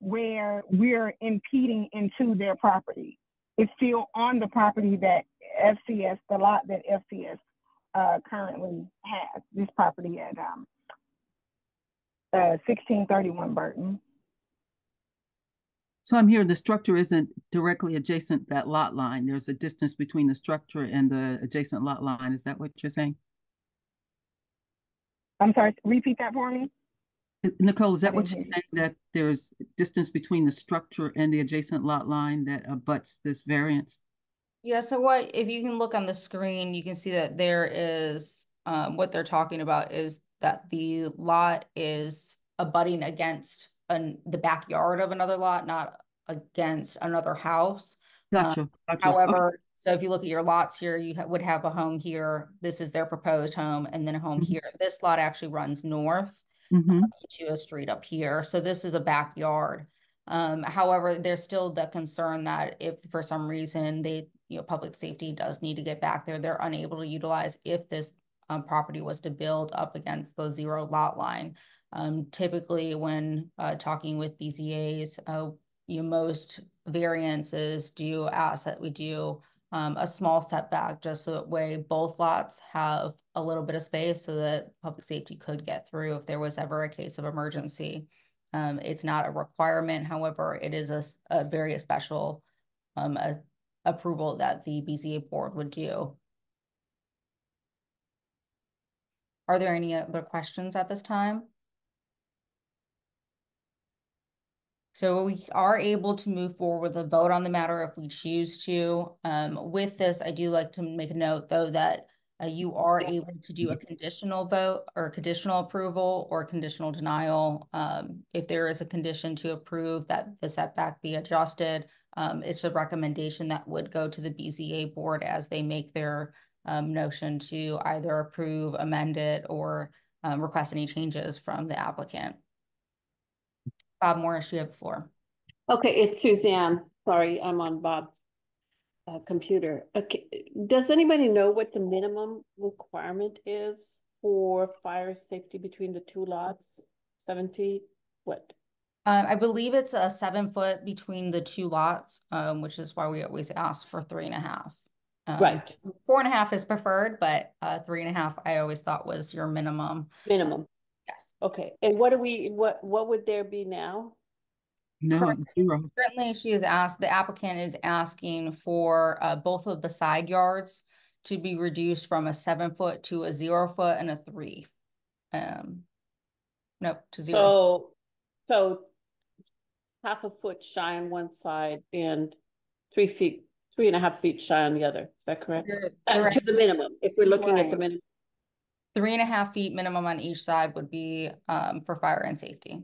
where we're impeding into their property. It's still on the property that FCS, the lot that FCS uh, currently has, this property at um, uh, 1631 Burton. So I'm hearing the structure isn't directly adjacent that lot line. There's a distance between the structure and the adjacent lot line. Is that what you're saying? I'm sorry, repeat that for me. Nicole, is that what didn't you're saying, that there's distance between the structure and the adjacent lot line that abuts this variance? Yeah, so what, if you can look on the screen, you can see that there is, um, what they're talking about is that the lot is abutting against an, the backyard of another lot, not against another house. Um, Gotcha, gotcha. Okay. So if you look at your lots here, you ha- would have a home here, this is their proposed home, and then a home Mhm. here. This lot actually runs north Mhm. to a street up here, so this is a backyard. Um, however, there's still the concern that if for some reason they, you know, public safety does need to get back there, they're unable to utilize if this um, property was to build up against the zero lot line. Um, typically, when uh, talking with BZAs, uh, you most variances do ask that we do um, a small setback just so that way both lots have a little bit of space so that public safety could get through if there was ever a case of emergency. Um, it's not a requirement, however, it is a very special um, a- approval that the BZA board would do. Are there any other questions at this time? So we are able to move forward with a vote on the matter if we choose to. Um, with this, I do like to make a note, though, that uh, you are able to do a conditional vote or conditional approval or conditional denial. Um, if there is a condition to approve that the setback be adjusted, um, it's a recommendation that would go to the BZA board as they make their um, notion to either approve, amend it, or um, request any changes from the applicant. Bob Morris, you have the floor. Okay, it's Suzanne. Sorry, I'm on Bob's uh, computer. Okay, does anybody know what the minimum requirement is for fire safety between the two lots? Seven feet? What? Uh, I believe it's a seven foot between the two lots, um, which is why we always ask for three and a half. Um, Right. Four and a half is preferred, but uh, three and a half I always thought was your minimum. Minimum? Yes. Okay, and what do we, what, what would there be now? No, it's zero. Currently, she is asked, the applicant is asking for uh, both of the side yards to be reduced from a seven foot to a zero foot and a three. Um, nope, to zero. So, so half a foot shy on one side and three feet, three and a half feet shy on the other. Is that correct? You're- Uh, To the minimum, if we're looking at the minimum. Three and a half feet minimum on each side would be um, for fire and safety.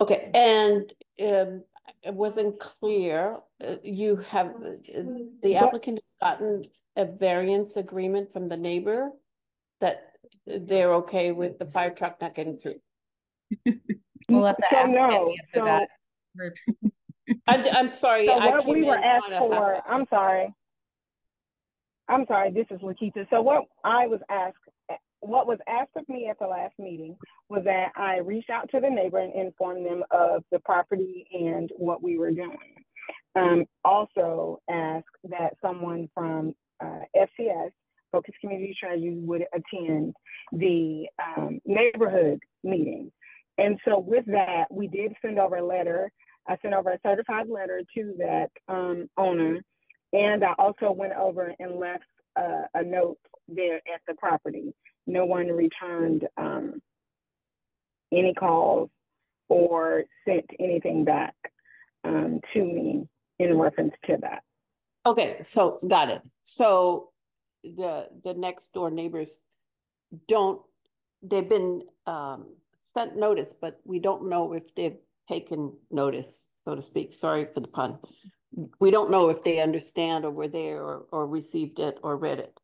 Okay, and um, it wasn't clear, uh, you have, uh, the applicant has gotten a variance agreement from the neighbor that they're okay with the fire truck not getting through. We'll let the So applicant no, answer so- that. I'm, I'm sorry. So I what we were in asked a for. I'm sorry. I'm sorry, this is Lakeisha. So what I was asked, what was asked of me at the last meeting was that I reach out to the neighbor and inform them of the property and what we were doing. Um, also ask that someone from uh, FCS, Focus Community Strategies, would attend the um, neighborhood meeting. And so with that, we did send over a letter. I sent over a certified letter to that um, owner. And I also went over and left uh, a note there at the property. No one returned um, any calls or sent anything back um, to me in reference to that. Okay, so got it. So the, the next door neighbors don't, they've been um, sent notice, but we don't know if they've taken notice, so to speak. Sorry for the pun. We don't know if they understand or were there or, or received it or read it.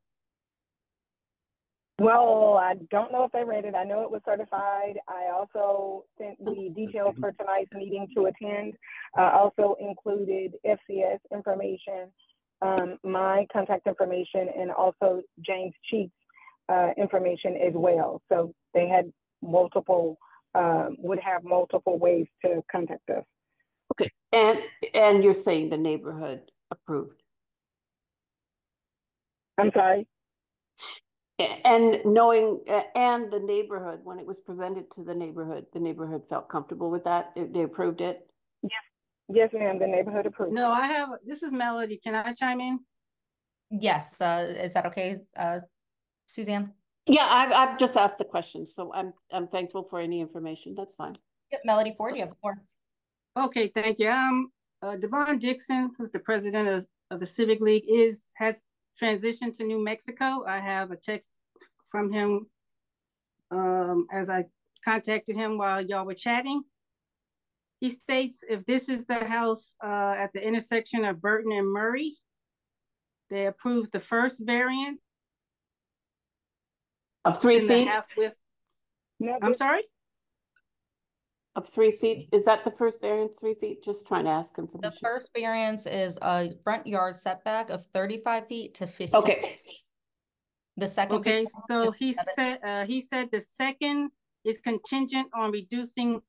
Well, I don't know if they read it. I know it was certified. I also sent the details for tonight's meeting to attend. I also included FCS information, um, my contact information, and also James Cheek's uh, information as well. So they had multiple, um, would have multiple ways to contact us. Okay, and, and you're saying the neighborhood approved? I'm sorry? A- And knowing, and the neighborhood, when it was presented to the neighborhood, the neighborhood felt comfortable with that? They- They approved it? Yes, yes, ma'am. The neighborhood approved. No, I have, this is Melody. Can I chime in? Yes, uh, is that okay, uh, Suzanne? Yeah, I've, I've just asked the question, so I'm, I'm thankful for any information. That's fine. Yep, Melody Ford, you have the floor. Okay, thank you. Um, uh, Devon Dixon, who's the president of, of the Civic League, is has transitioned to New Mexico. I have a text from him um, as I contacted him while y'all were chatting. He states if this is the house uh, at the intersection of Burton and Murray, they approved the first variance Of three feet? half width. I'm sorry? Of three feet? Is that the first variance, three feet? Just trying to ask him. For the first variance is a front yard setback of thirty-five feet to fifteen. Okay. The second. Okay, variance so is he seven- said, uh, he said the second is contingent on reducing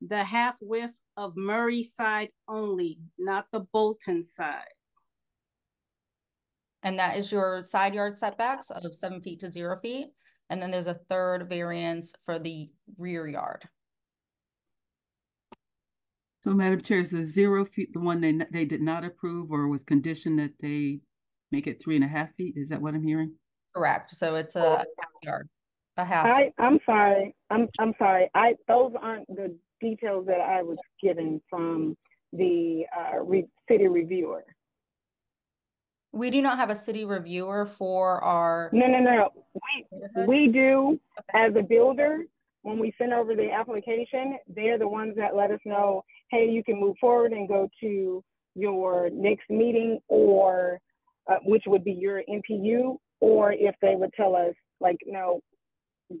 the half width of Murray side only, not the Bolton side. And that is your side yard setbacks of seven feet to zero feet. And then there's a third variance for the rear yard. So Madam Chair, is the zero feet the one they, they did not approve or was conditioned that they make it three and a half feet? Is that what I'm hearing? Correct, so it's a half yard, a half. I, I'm sorry, I'm, I'm sorry, I, those aren't the details that I was given from the, uh, re, city reviewer. We do not have a city reviewer for our. No, no, no, we, we do, as a builder, when we send over the application, they're the ones that let us know, hey, you can move forward and go to your next meeting or, uh, which would be your NPU, or if they would tell us, like, no,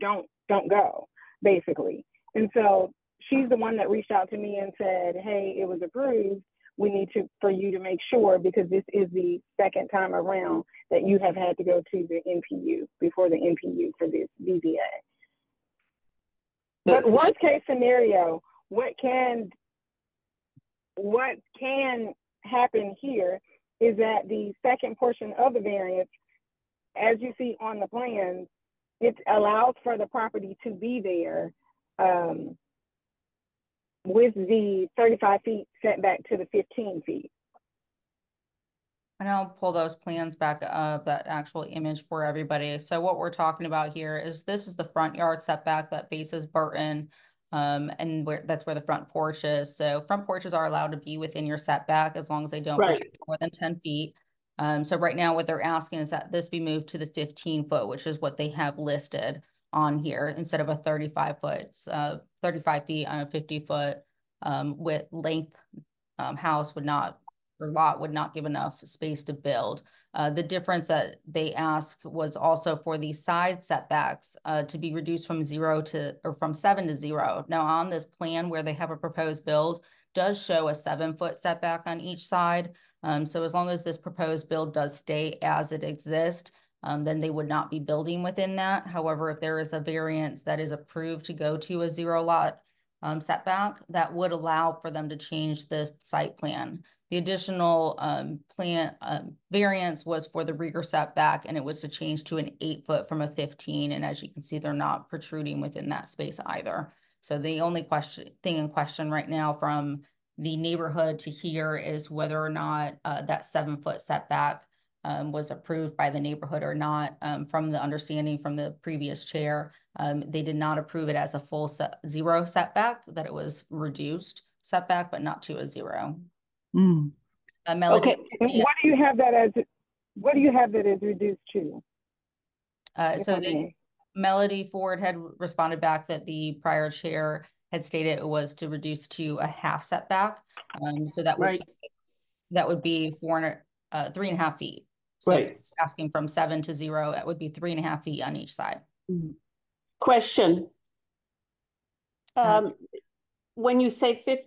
don't, don't go, basically. And so she's the one that reached out to me and said, hey, it was approved. We need to, for you to make sure, because this is the second time around that you have had to go to the NPU, before the NPU for this BZA. But worst case scenario, what can, what can happen here is that the second portion of the variance, as you see on the plans, it allows for the property to be there, um, with the thirty-five feet setback to the fifteen feet. And I'll pull those plans back up, that actual image for everybody. So what we're talking about here is this is the front yard setback that faces Burton. Um, and where, that's where the front porch is. So front porches are allowed to be within your setback as long as they don't Right. more than ten feet. Um, so right now what they're asking is that this be moved to the fifteen foot, which is what they have listed on here instead of a thirty-five foot, uh, thirty-five feet on a fifty foot um, with length um, house would not or lot would not give enough space to build. Uh, the difference that they ask was also for the side setbacks uh, to be reduced from zero to or from seven to zero. Now on this plan where they have a proposed build does show a seven foot setback on each side. Um, so as long as this proposed build does stay as it exists, um, then they would not be building within that. However, if there is a variance that is approved to go to a zero lot um, setback, that would allow for them to change the site plan. The additional um, plan um, variance was for the rear setback and it was to change to an eight foot from a fifteen. And as you can see, they're not protruding within that space either. So the only question, thing in question right now from the neighborhood to here is whether or not uh, that seven foot setback um, was approved by the neighborhood or not. Um, from the understanding from the previous chair, um, they did not approve it as a full set, zero setback, that it was reduced setback, but not to a zero. Mm. Uh, Melody, Okay, and what do you have that as, what do you have that is reduced to? uh, so the? Melody Ford had responded back that the prior chair had stated it was to reduce to a half setback. Um, so that would, Right. be- that would be four hundred, uh, three and a half feet. So Right. asking from seven to zero, that would be three and a half feet on each side. Question. Uh, Um, when you say fif,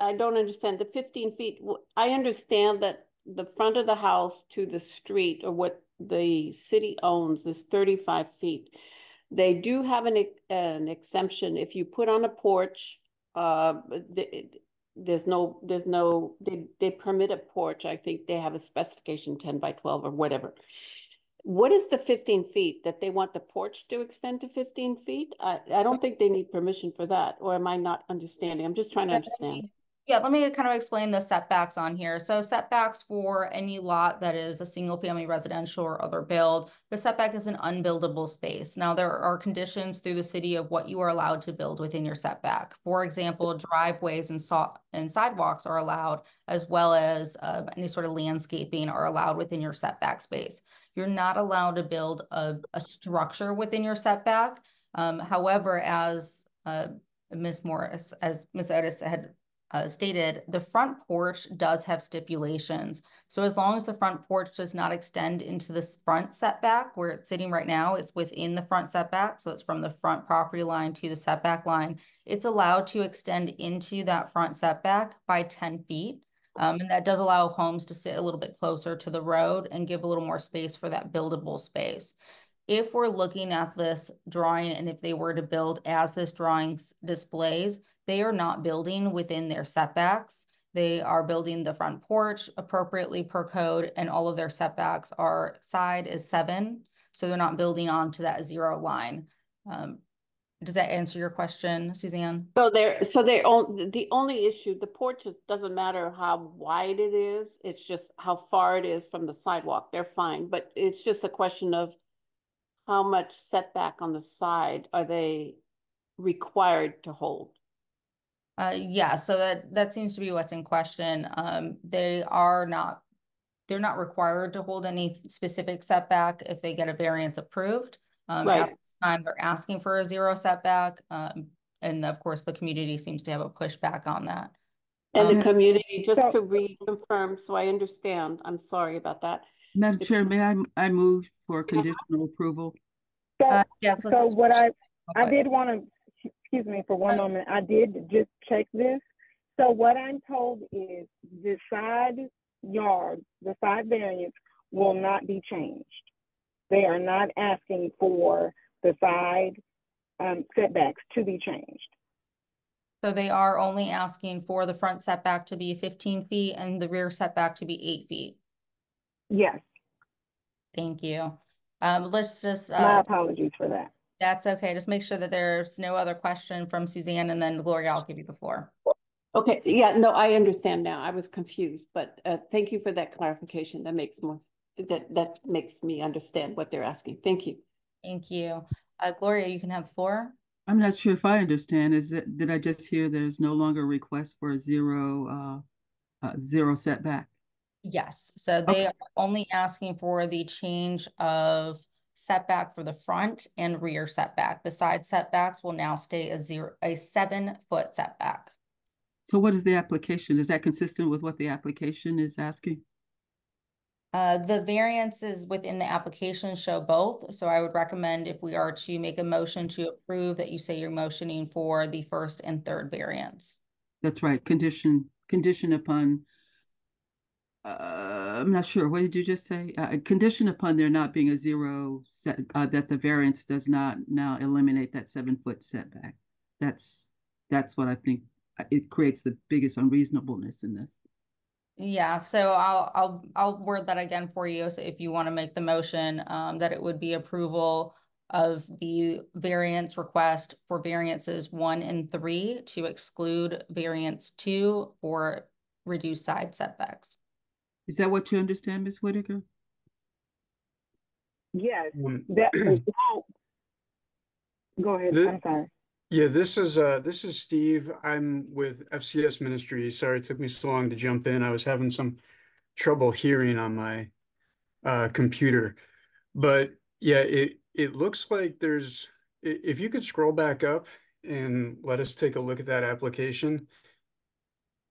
I don't understand, the fifteen feet, I understand that the front of the house to the street or what the city owns is thirty-five feet. They do have an, ex- an exemption if you put on a porch, uh, the, there's no, there's no, they, they permit a porch, I think they have a specification ten by twelve or whatever. What is the fifteen feet, that they want the porch to extend to fifteen feet? I, I don't think they need permission for that, or am I not understanding? I'm just trying to understand. Yeah, let me kind of explain the setbacks on here. So setbacks for any lot that is a single family residential or other build, the setback is an unbuildable space. Now there are conditions through the city of what you are allowed to build within your setback. For example, driveways and saw and sidewalks are allowed, as well as uh, any sort of landscaping are allowed within your setback space. You're not allowed to build a, a structure within your setback. Um, however, as uh, Ms. Morris, as Ms. Otis had uh, stated, the front porch does have stipulations. So as long as the front porch does not extend into this front setback where it's sitting right now, it's within the front setback. So it's from the front property line to the setback line. It's allowed to extend into that front setback by 10 feet. Um, and that does allow homes to sit a little bit closer to the road and give a little more space for that buildable space. If we're looking at this drawing and if they were to build as this drawing displays, they are not building within their setbacks. They are building the front porch appropriately per code and all of their setbacks are side is seven. So they're not building onto that zero line. Um, does that answer your question, Suzanne? So they're so they on the only issue the porch is, doesn't matter how wide it is. It's just how far it is from the sidewalk. They're fine, but it's just a question of how much setback on the side are they required to hold? Uh, yeah, so that that seems to be what's in question. Um, they are not they're not required to hold any specific setback if they get a variance approved. Um, Right. at this time, they're asking for a zero setback. Um, and of course, the community seems to have a pushback on that. And the Um, community, just So- to reconfirm, so I understand, I'm sorry about that. Madam If- Chair, may I, I move for conditional approval? So, Uh, yes, so what I, I did want to, excuse me for one moment, I did just check this. So what I'm told is the side yard, the side variance will not be changed. They are not asking for the side um, setbacks to be changed. So they are only asking for the front setback to be fifteen feet and the rear setback to be eight feet. Yes, Thank you. Um, let's just, my uh, apologies for that. That's okay. Just make sure that there's no other question from Suzanne and then Gloria, I'll give you the floor. Okay, yeah, no, I understand now. I was confused, but uh, thank you for that clarification. That makes more, that, that makes me understand what they're asking. Thank you. Thank you. Uh, Gloria, you can have four. I'm not sure if I understand. Is it, did I just hear there's no longer a request for a zero, uh, uh, zero setback? Yes, so they Okay. are only asking for the change of setback for the front and rear setback. The side setbacks will now stay a zero, a seven foot setback. So what is the application? Is that consistent with what the application is asking? Uh, the variances within the application show both, so I would recommend if we are to make a motion to approve that you say you're motioning for the first and third variance. That's right, condition, condition upon, uh, I'm not sure, what did you just say? Uh, condition upon there not being a zero set, uh, that the variance does not now eliminate that seven foot setback. That's, that's what I think, uh, it creates the biggest unreasonableness in this. Yeah, so I'll, I'll, I'll word that again for you. So if you want to make the motion, um, that it would be approval of the variance request for variances one and three to exclude variance two for reduced side setbacks. Is that what you understand, Ms. Whitaker? Yes, Um, that, well, go ahead, The- I'm sorry. Yeah, this is uh this is Steve. I'm with FCS Ministries. Sorry it took me so long to jump in. I was having some trouble hearing on my uh computer. But yeah, it it looks like there's if you could scroll back up and let us take a look at that application.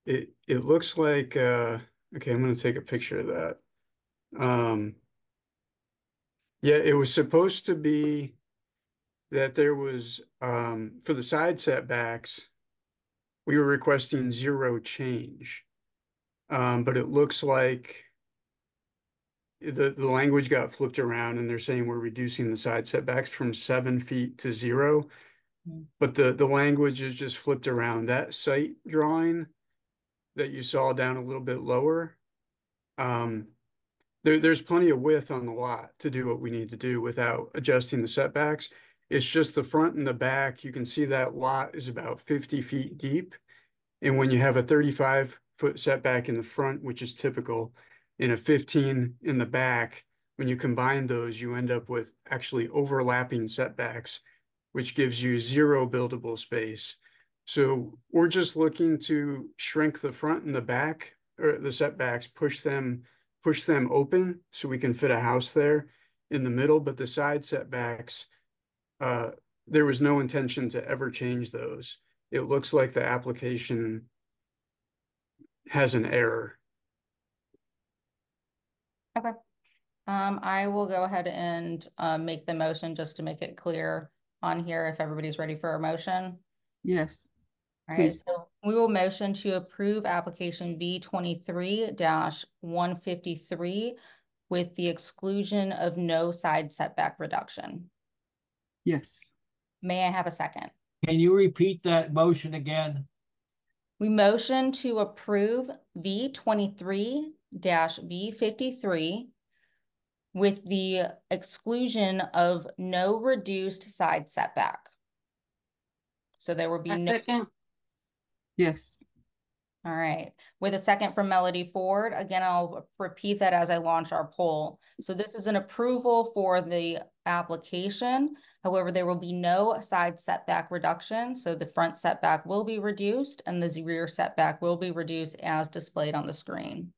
It it looks like uh okay, I'm gonna take a picture of that. Um yeah, it was supposed to be that there was, um, for the side setbacks, we were requesting zero change. Um, but it looks like the, the language got flipped around and they're saying we're reducing the side setbacks from seven feet to zero. Mm. But the, the language is just flipped around. That site drawing that you saw down a little bit lower, um, there, there's plenty of width on the lot to do what we need to do without adjusting the setbacks. It's just the front and the back. You can see that lot is about fifty feet deep. And when you have a thirty-five foot setback in the front, which is typical, and a fifteen in the back, when you combine those, you end up with actually overlapping setbacks, which gives you zero buildable space. So we're just looking to shrink the front and the back, or the setbacks, push them, push them open so we can fit a house there in the middle, but the side setbacks, uh, there was no intention to ever change those. It looks like the application has an error. Okay. Um, I will go ahead and, uh, make the motion just to make it clear on here if everybody's ready for a motion. Yes. All right, so we will motion to approve application V twenty-three one fifty-three with the exclusion of no side setback reduction. Yes. May I have a second? Can you repeat that motion again? We motion to approve V twenty-three V fifty-three with the exclusion of no reduced side setback. So there will be A no. second. Yes. All right, with a second from Melody Ford. Again, I'll repeat that as I launch our poll. So this is an approval for the application. However, there will be no side setback reduction. So the front setback will be reduced and the rear setback will be reduced as displayed on the screen.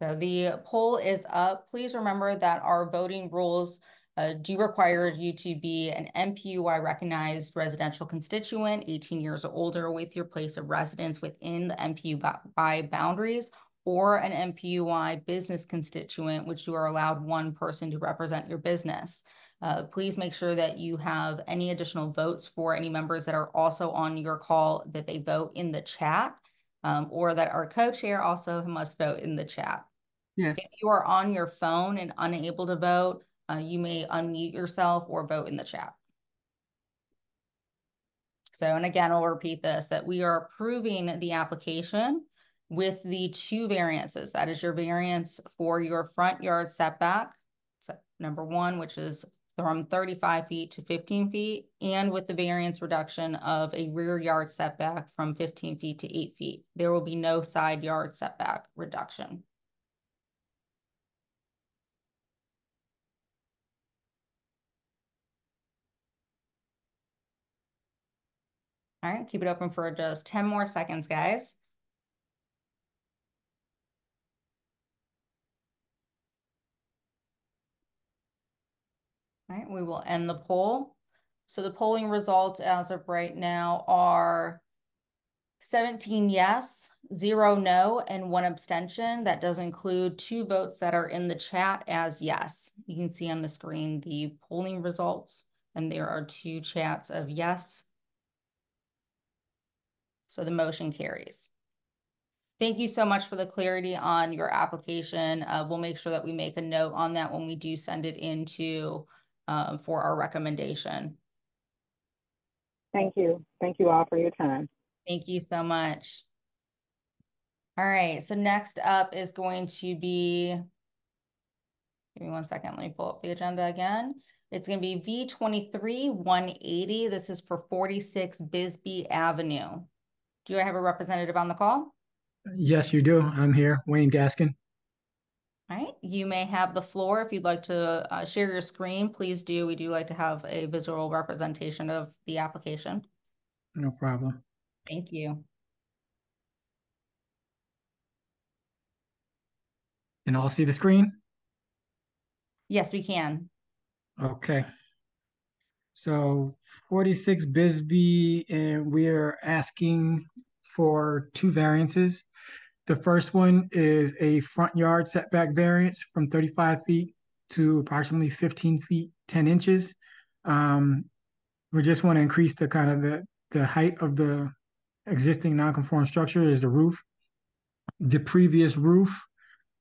So the poll is up. Please remember that our voting rules uh, do require you to be an NPU-Y recognized residential constituent, 18 years or older with your place of residence within the NPU-Y boundaries, or an NPU-Y business constituent, which you are allowed one person to represent your business. Uh, please make sure that you have any additional votes for any members that are also on your call that they vote in the chat, um, or that our co-chair also must vote in the chat. Yes. If you are on your phone and unable to vote, uh, you may unmute yourself or vote in the chat. So, and again, I'll repeat this, that we are approving the application with the two variances. That is your variance for your front yard setback, so number one, which is from 35 feet to 15 feet, and with the variance reduction of a rear yard setback from 15 feet to 8 feet. There will be no side yard setback reduction. All right, keep it open for just 10 more seconds, guys. All right, we will end the poll. So the polling results as of right now are 17 yes, zero no, and one abstention. That does include two votes that are in the chat as yes. You can see on the screen the polling results, and there are two chats of yes. So the motion carries. Thank you so much for the clarity on your application. Uh, we'll make sure that we make a note on that when we do send it into um, for our recommendation. Thank you. Thank you all for your time. Thank you so much. All right, so next up is going to be, give me one second, let me pull up the agenda again. It's gonna be V twenty-three one eighty. This is for forty-six Bisbee Avenue. Do I have a representative on the call? Yes, you do. I'm here, Wayne Gaskin. All right, you may have the floor. If you'd like to uh, share your screen, please do. We do like to have a visual representation of the application. No problem. Thank you. And I'll see the screen? Yes, we can. Okay. So 46 Bisbee, and we're asking for two variances. The first one is a front yard setback variance from 35 feet to approximately 15 feet, 10 inches. Um, we just want to increase the kind of the, the height of the existing non-conforming structure is the roof. The previous roof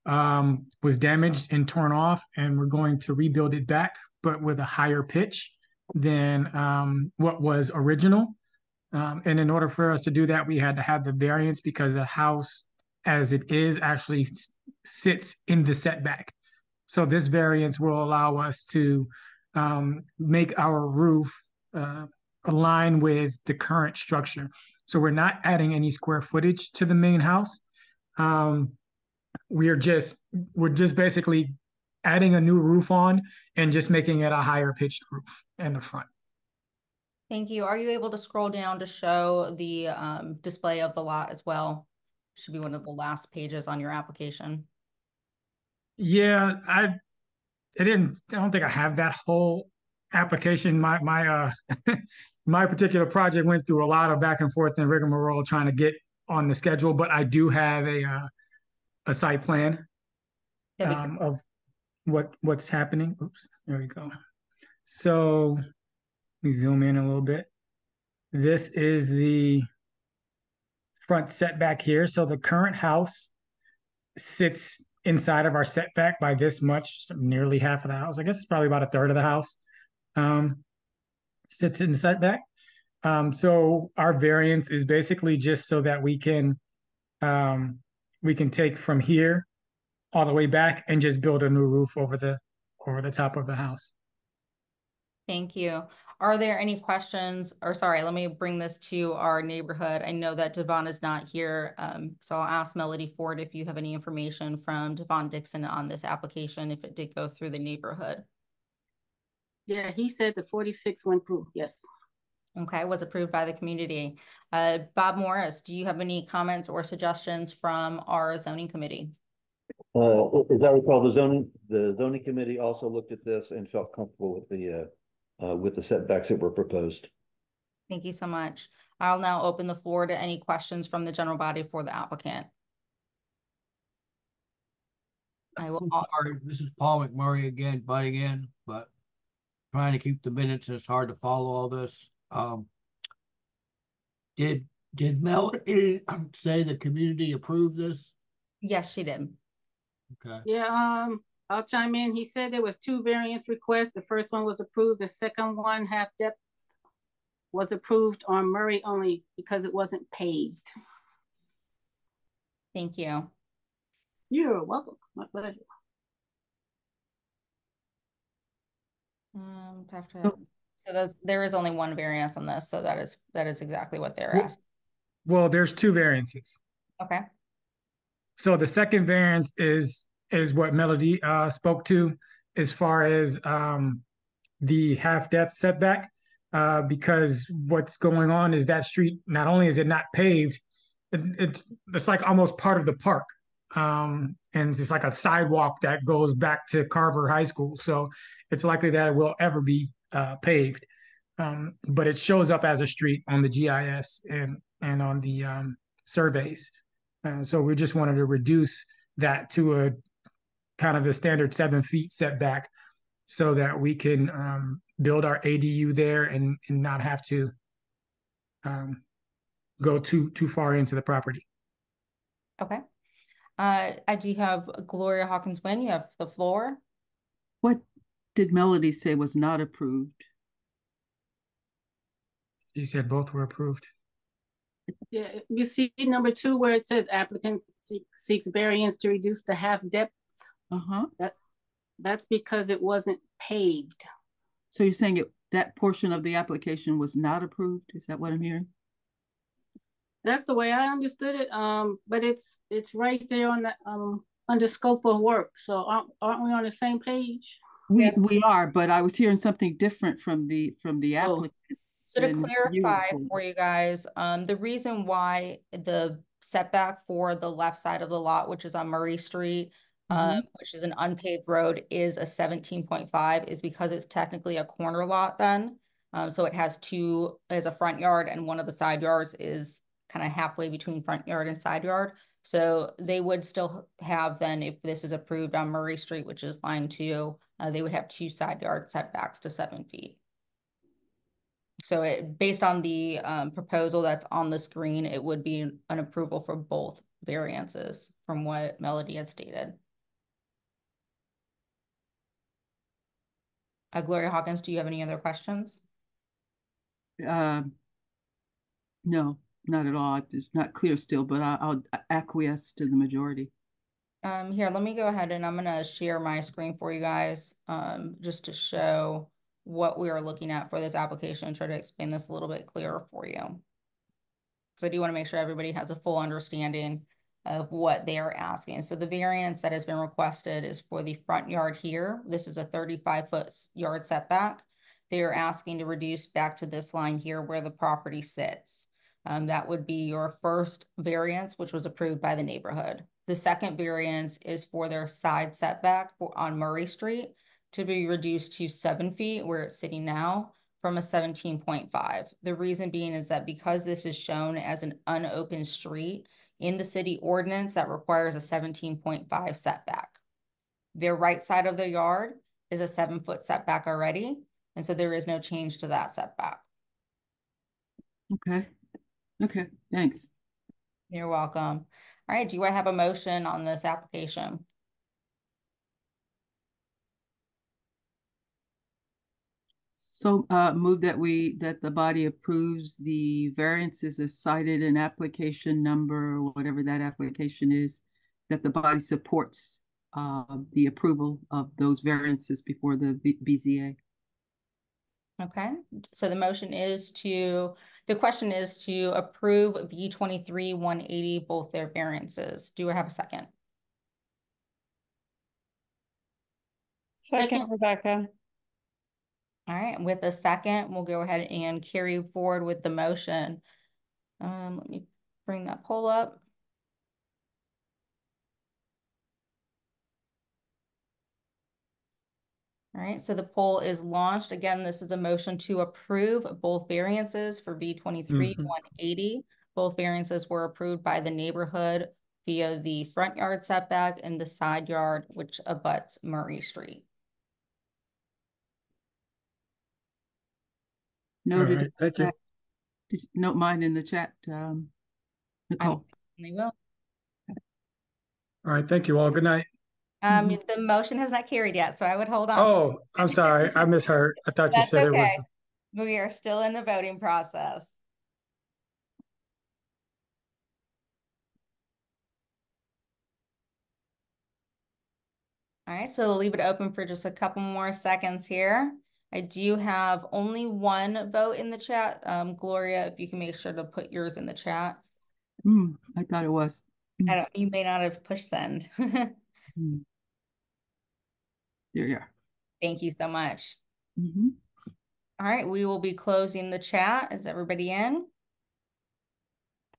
um, was damaged and torn off, and we're going to rebuild it back, but with a higher pitch than um, what was original. Um, and in order for us to do that, we had to have the variance because the house, as it is, actually s- sits in the setback. So this variance will allow us to um, make our roof uh, align with the current structure. So we're not adding any square footage to the main house. Um, we are just we're just basically adding a new roof on and just making it a higher pitched roof in the front. Thank you. Are you able to scroll down to show the um, display of the lot as well? Should be one of the last pages on your application. Yeah, I I didn't I don't think I have that whole application. My my uh my particular project went through a lot of back and forth and rigmarole trying to get on the schedule, but I do have a uh, a site plan um, of what what's happening. Oops, there we go. So let me zoom in a little bit. This is the front setback here. So the current house sits inside of our setback by this much, nearly half of the house. I guess it's probably about a third of the house. Um, sits in the setback. Um, so our variance is basically just so that we can um, we can take from here all the way back and just build a new roof over the over the top of the house. Thank you. Are there any questions? Or sorry, let me bring this to our neighborhood. I know that Devon is not here, um, so I'll ask Melody Ford if you have any information from Devon Dixon on this application, if it did go through the neighborhood. Yeah, he said the 46 went through. Yes. Okay, was approved by the community. Uh, Bob Morris, do you have any comments or suggestions from our zoning committee? Uh, as I recall, the zoning, the zoning committee also looked at this and felt comfortable with the, uh, uh, with the setbacks that were proposed. Thank you so much. I'll now open the floor to any questions from the general body for the applicant. I will. Sorry, this is Paul McMurray again, butting in, but trying to keep the minutes. and It's hard to follow all this. Um, did did Melody say the community approved this? Yes, she did. Okay. Yeah, um, I'll chime in. He said there was two variance requests. The first one was approved. The second one, half depth, was approved on Murray only because it wasn't paved. Thank you. You're welcome. My pleasure. Um, have to. So those there is only one variance on this, so that is that is exactly what they're Well- asking. Well, there's two variances. Okay. So the second variance is is what Melody uh, spoke to as far as um, the half depth setback. Uh, because what's going on is that street not only is it not paved, it, it's it's like almost part of the park, um, and it's like a sidewalk that goes back to Carver High School. So it's likely that it will ever be uh, paved, um, but it shows up as a street on the GIS and and on the um, surveys. Uh, so we just wanted to reduce that to a kind of the standard seven feet setback so that we can um, build our ADU there and, and not have to um, go too too far into the property. Okay. Uh, I do have Gloria Hawkins Wynn. You have the floor. What did Melody say was not approved? You said both were approved. Yeah, you see number two where it says applicant seek- seeks variance to reduce the half depth. Uh-huh. That, that's because it wasn't paved. So you're saying it, that portion of the application was not approved? Is that what I'm hearing? That's the way I understood it. Um, but it's it's right there on the um under scope of work. So aren't aren't we on the same page? We, we are, but I was hearing something different from the, from the Oh. So to than you clarify for you guys, um, the reason why the setback for the left side of the lot, which is on Murray Street, um, which is an unpaved road, is a seventeen point five, is because it's technically a corner lot then. Um, so it has two, as a front yard and one of the side yards is kind of halfway between front yard and side yard. So they would still have then, if this is approved on Murray Street, which is line two, uh, they would have two side yard setbacks to seven feet. So it, based on the um, proposal that's on the screen, it would be an approval for both variances from what Melody had stated. Uh, Gloria Hawkins, do you have any other questions? Um, no, not at all. It's not clear still, but I, I'll acquiesce to the majority. Um, here, let me go ahead and I'm gonna share my screen for you guys, um, just to show what we are looking at for this application and try to explain this a little bit clearer for you. Because I do want to make sure everybody has a full understanding of what they are asking. So the variance that has been requested is for the front yard here. This is a 35 foot yard setback. They are asking to reduce back to this line here where the property sits. Um, that would be your first variance, which was approved by the neighborhood. The second variance is for their side setback on Murray Street to be reduced to seven feet where it's sitting now from a 17.5. The reason being is that because this is shown as an unopened street in the city ordinance that requires a 17.5 setback. Their right side of the yard is a seven foot setback already. And so there is no change to that setback. Okay. Okay, thanks. You're welcome. All right, do I have a motion on this application? So uh, move that we, that the body approves the variances as cited in application number, whatever that application is, that the body supports uh, the approval of those variances before the B BZA. Okay, so the motion is to, the question is to approve V twenty-three one eighty, both their variances. Do I have a second? Second, Rebecca. All right, with a second, we'll go ahead and carry forward with the motion. Um, let me bring that poll up. All right, so the poll is launched. Again, this is a motion to approve both variances for B twenty-three one eighty. Both variances were approved by the neighborhood via the front yard setback and the side yard, which abuts Murray Street. Noted. right, thank you. Did you Note mine in the chat, um, Nicole. They will. All right, thank you all. Good night. Um, the motion has not carried yet, so I would hold on. Oh, I'm sorry. I misheard. I thought you That's said it was. We are still in the voting process. All right, so we'll leave it open for just a couple more seconds here. I do have only one vote in the chat. Um, Gloria, if you can make sure to put yours in the chat. Hmm, I thought it was. I don't, you may not have pushed send. Hmm. There you are. Thank you so much. Mhm. All right, we will be closing the chat. Is everybody in?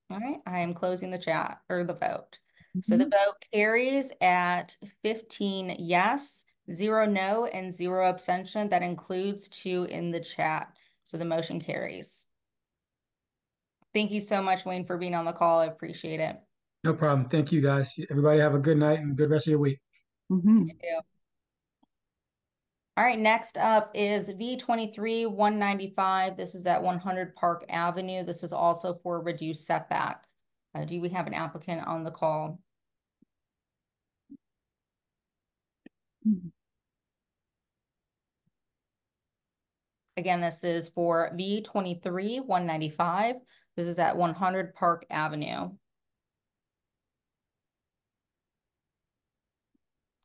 All right, I am closing the chat or the vote. So the vote carries at fifteen yes, zero no, and zero abstention. That includes two in the chat. So the motion carries. Thank you so much, Wayne, for being on the call. I appreciate it. No problem. Thank you, guys. Everybody have a good night and good rest of your week. Mhm. Thank you. All right, next up is V twenty-three one ninety-five. This is at one hundred Park Avenue. This is also for reduced setback. Uh, do we have an applicant on the call? Again, this is for V twenty-three one ninety-five. This is at one hundred Park Avenue.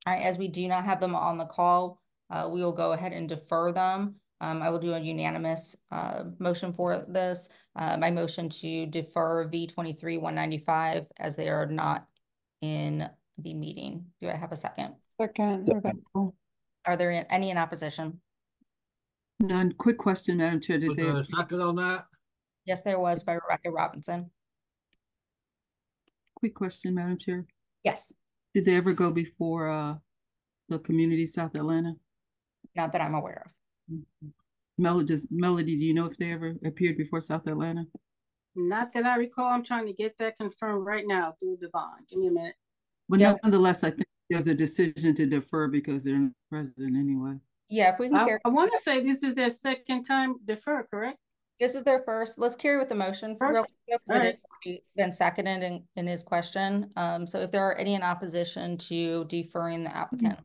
All right, as we do not have them on the call, uh, we will go ahead and defer them. Um, I will do a unanimous uh, motion for this. Uh, my motion to defer V twenty-three one ninety-five as they are not in the meeting. Do I have a second? Second, Are there any in opposition? None. Quick question, Madam Chair. Did Was they? there a second on that? Yes, there was by Rebecca Robinson. Quick question, Madam Chair. Yes, Did they ever go before uh the community South Atlanta? not that I'm aware of. Melody, does, Melody, do you know if they ever appeared before South Atlanta? Not that I recall. I'm trying to get that confirmed right now through Devon. Give me a minute. But Yep. nonetheless, I think there's a decision to defer because they're not present anyway. Yeah, if we can I, carry, I want to say this is their second time defer, correct? this is their first, let's carry with the motion. for real First? quick, right. Been seconded in, in his question. Um, so if there are any in opposition to deferring the applicant.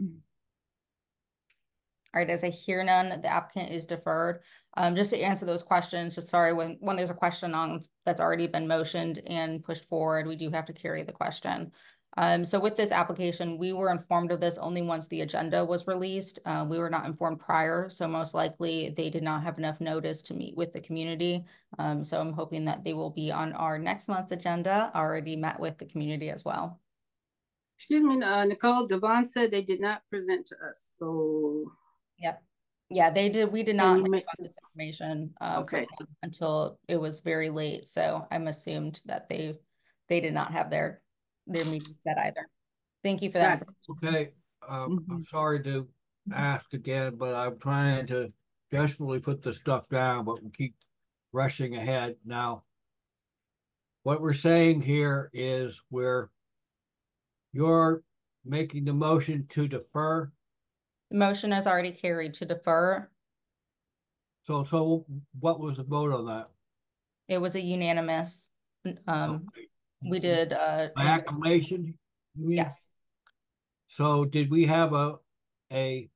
All right, as I hear none, the applicant is deferred. Um, just to answer those questions, just sorry, when, when there's a question on, that's already been motioned and pushed forward, we do have to carry the question. Um, so with this application, we were informed of this only once the agenda was released. Uh, we were not informed prior, so most likely they did not have enough notice to meet with the community. Um, so I'm hoping that they will be on our next month's agenda, already met with the community as well. Excuse me, uh, Nicole, Devon said they did not present to us, so. Yep. Yeah, they did. We did not make- this information uh, Okay. until it was very late. So I'm assumed that they they did not have their their meeting set either. Thank you for that. Got information. Okay, um, I'm sorry to ask again, but I'm trying to desperately put the stuff down, but we keep rushing ahead now. What we're saying here is we're you're making the motion to defer. The motion is already carried to defer. So, so what was the vote on that? It was a unanimous. Um, we did uh. By acclamation? you mean? Yes, So did we have a, a,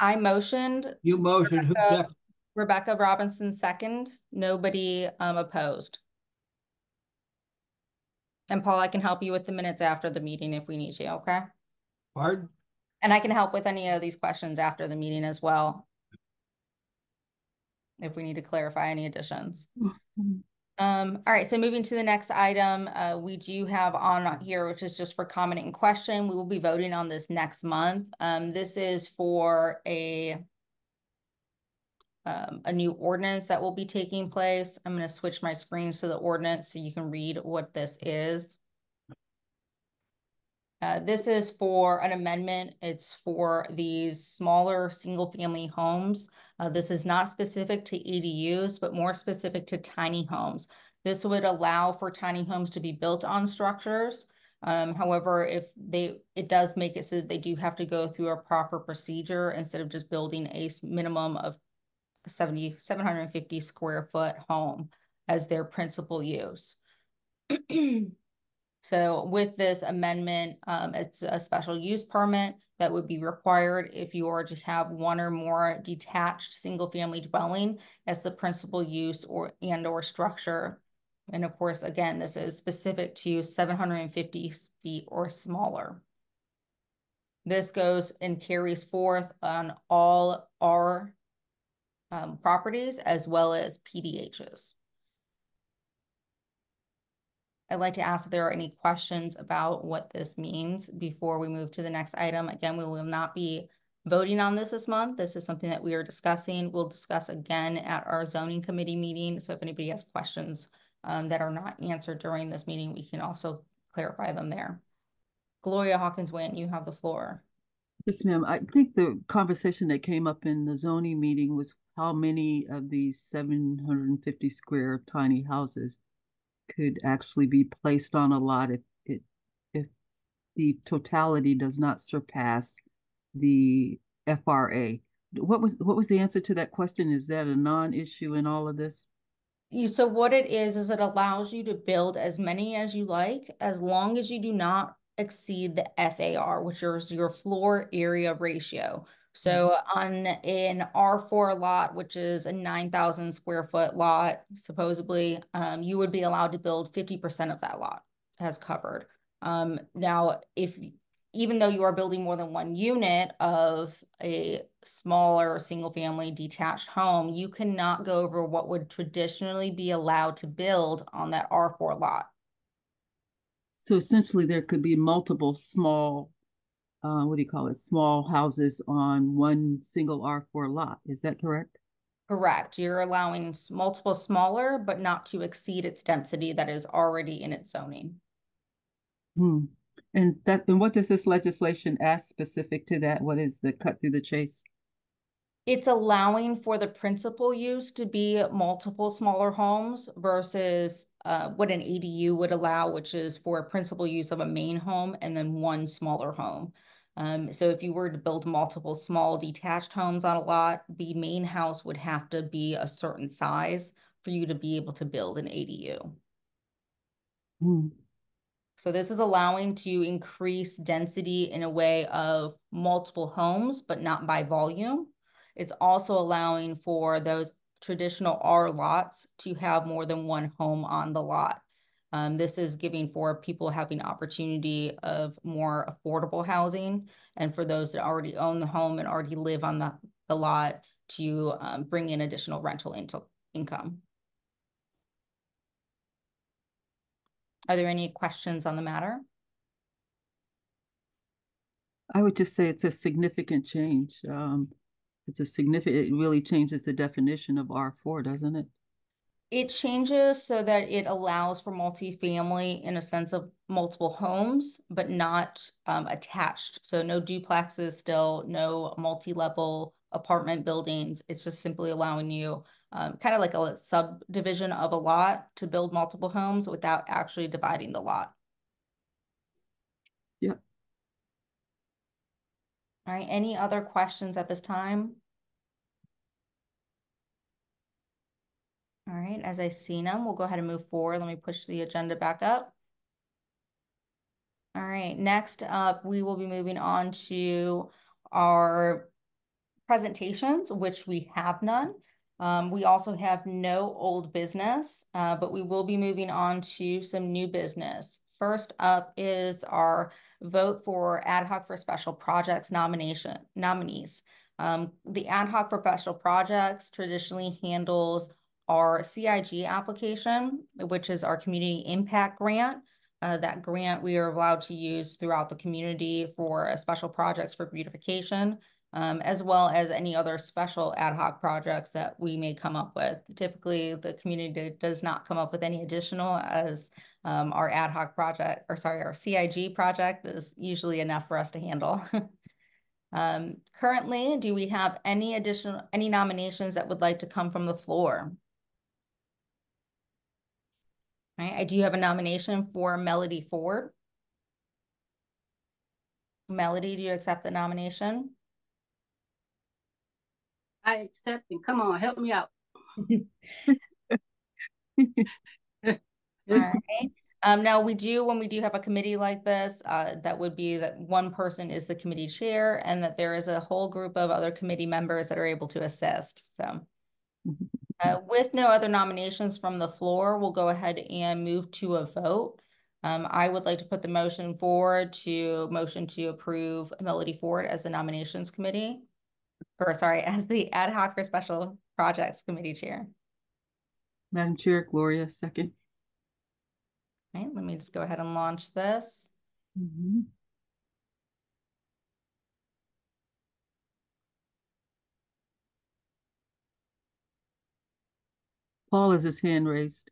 I motioned. you motion, who Rebecca- seconded? Rebecca Robinson second, nobody um opposed. And Paul, I can help you with the minutes after the meeting if we need to, okay? Pardon? And I can help with any of these questions after the meeting as well. If we need to clarify any additions. Um, all right, so moving to the next item, uh, we do have on here, which is just for comment and question. We will be voting on this next month. Um, this is for a um, a new ordinance that will be taking place. I'm going to switch my screens to the ordinance so you can read what this is. Uh, this is for an amendment. It's for these smaller single-family homes. Uh, this is not specific to EDUs, but more specific to tiny homes. This would allow for tiny homes to be built on structures. Um, however, if they, it does make it so that they do have to go through a proper procedure instead of just building a minimum of 70, 750 square foot home as their principal use. So with this amendment, um, it's a special use permit that would be required if you are to have one or more detached single-family dwelling as the principal use or and or structure. And of course, again, this is specific to seven hundred and fifty feet or smaller. This goes and carries forth on all our um, properties as well as PDHs. I'd like to ask if there are any questions about what this means before we move to the next item. Again, we will not be voting on this this month. This is something that we are discussing. We'll discuss again at our zoning committee meeting. So if anybody has questions um, that are not answered during this meeting, we can also clarify them there. Gloria Hawkins Wynn, you have the floor. Yes, ma'am. I think the conversation that came up in the zoning meeting was how many of these seven hundred and fifty square tiny houses could actually be placed on a lot if it, if the totality does not surpass the FRA. What was, what was the answer to that question? Is that a non-issue in all of this? You, so what it is, is it allows you to build as many as you like, as long as you do not exceed the FAR, which is your floor area ratio. So on an R four lot, which is a nine thousand square foot lot, supposedly, um, you would be allowed to build fifty percent of that lot as covered. Um, now, if, even though you are building more than one unit of a smaller single-family detached home, you cannot go over what would traditionally be allowed to build on that R four lot. So essentially, there could be multiple small, uh, what do you call it? Small houses on one single R four lot. Is that correct? Correct. You're allowing multiple smaller, but not to exceed its density that is already in its zoning. Hmm. And that, and what does this legislation ask specific to that? What is the cut through the chase? It's allowing for the principal use to be multiple smaller homes versus uh, what an ADU would allow, which is for principal use of a main home and then one smaller home. Um, so if you were to build multiple small detached homes on a lot, the main house would have to be a certain size for you to be able to build an ADU. Hmm. So this is allowing to increase density in a way of multiple homes, but not by volume. It's also allowing for those traditional R lots to have more than one home on the lot. Um, this is giving for people having opportunity of more affordable housing and for those that already own the home and already live on the, the lot to um, bring in additional rental income. Are there any questions on the matter? I would just say it's a significant change. Um, it's a significant, it really changes the definition of R4, doesn't it? It changes so that it allows for multifamily in a sense of multiple homes, but not um, attached. So no duplexes still, no multi-level apartment buildings. It's just simply allowing you um, kind of like a subdivision of a lot to build multiple homes without actually dividing the lot. Yep. All right, any other questions at this time? All right, as I see them, we'll go ahead and move forward. Let me push the agenda back up. All right, next up, we will be moving on to our presentations, which we have none. Um, we also have no old business, uh, but we will be moving on to some new business. First up is our vote for ad hoc for special projects nomination nominees. Um, the ad hoc for special projects traditionally handles our CIG application, which is our community impact grant. Uh, that grant we are allowed to use throughout the community for uh, special projects for beautification um, as well as any other special ad hoc projects that we may come up with. Typically, the community does not come up with any additional as um, our ad hoc project, or sorry, our CIG project is usually enough for us to handle. um, currently, do we have any additional, any nominations that would like to come from the floor? All right, I do have a nomination for Melody Ford. Melody, do you accept the nomination? I accept and come on, help me out. All right. Um, now we do, when we do have a committee like this, uh, that would be that one person is the committee chair and that there is a whole group of other committee members that are able to assist. So uh, with no other nominations from the floor, we'll go ahead and move to a vote. Um, I would like to put the motion forward to motion to approve Melody Ford as the nominations committee or sorry, as the ad hoc for special projects committee chair. Madam Chair, Gloria, second. Right, let me just go ahead and launch this. Mm -hmm. Paul has his hand raised.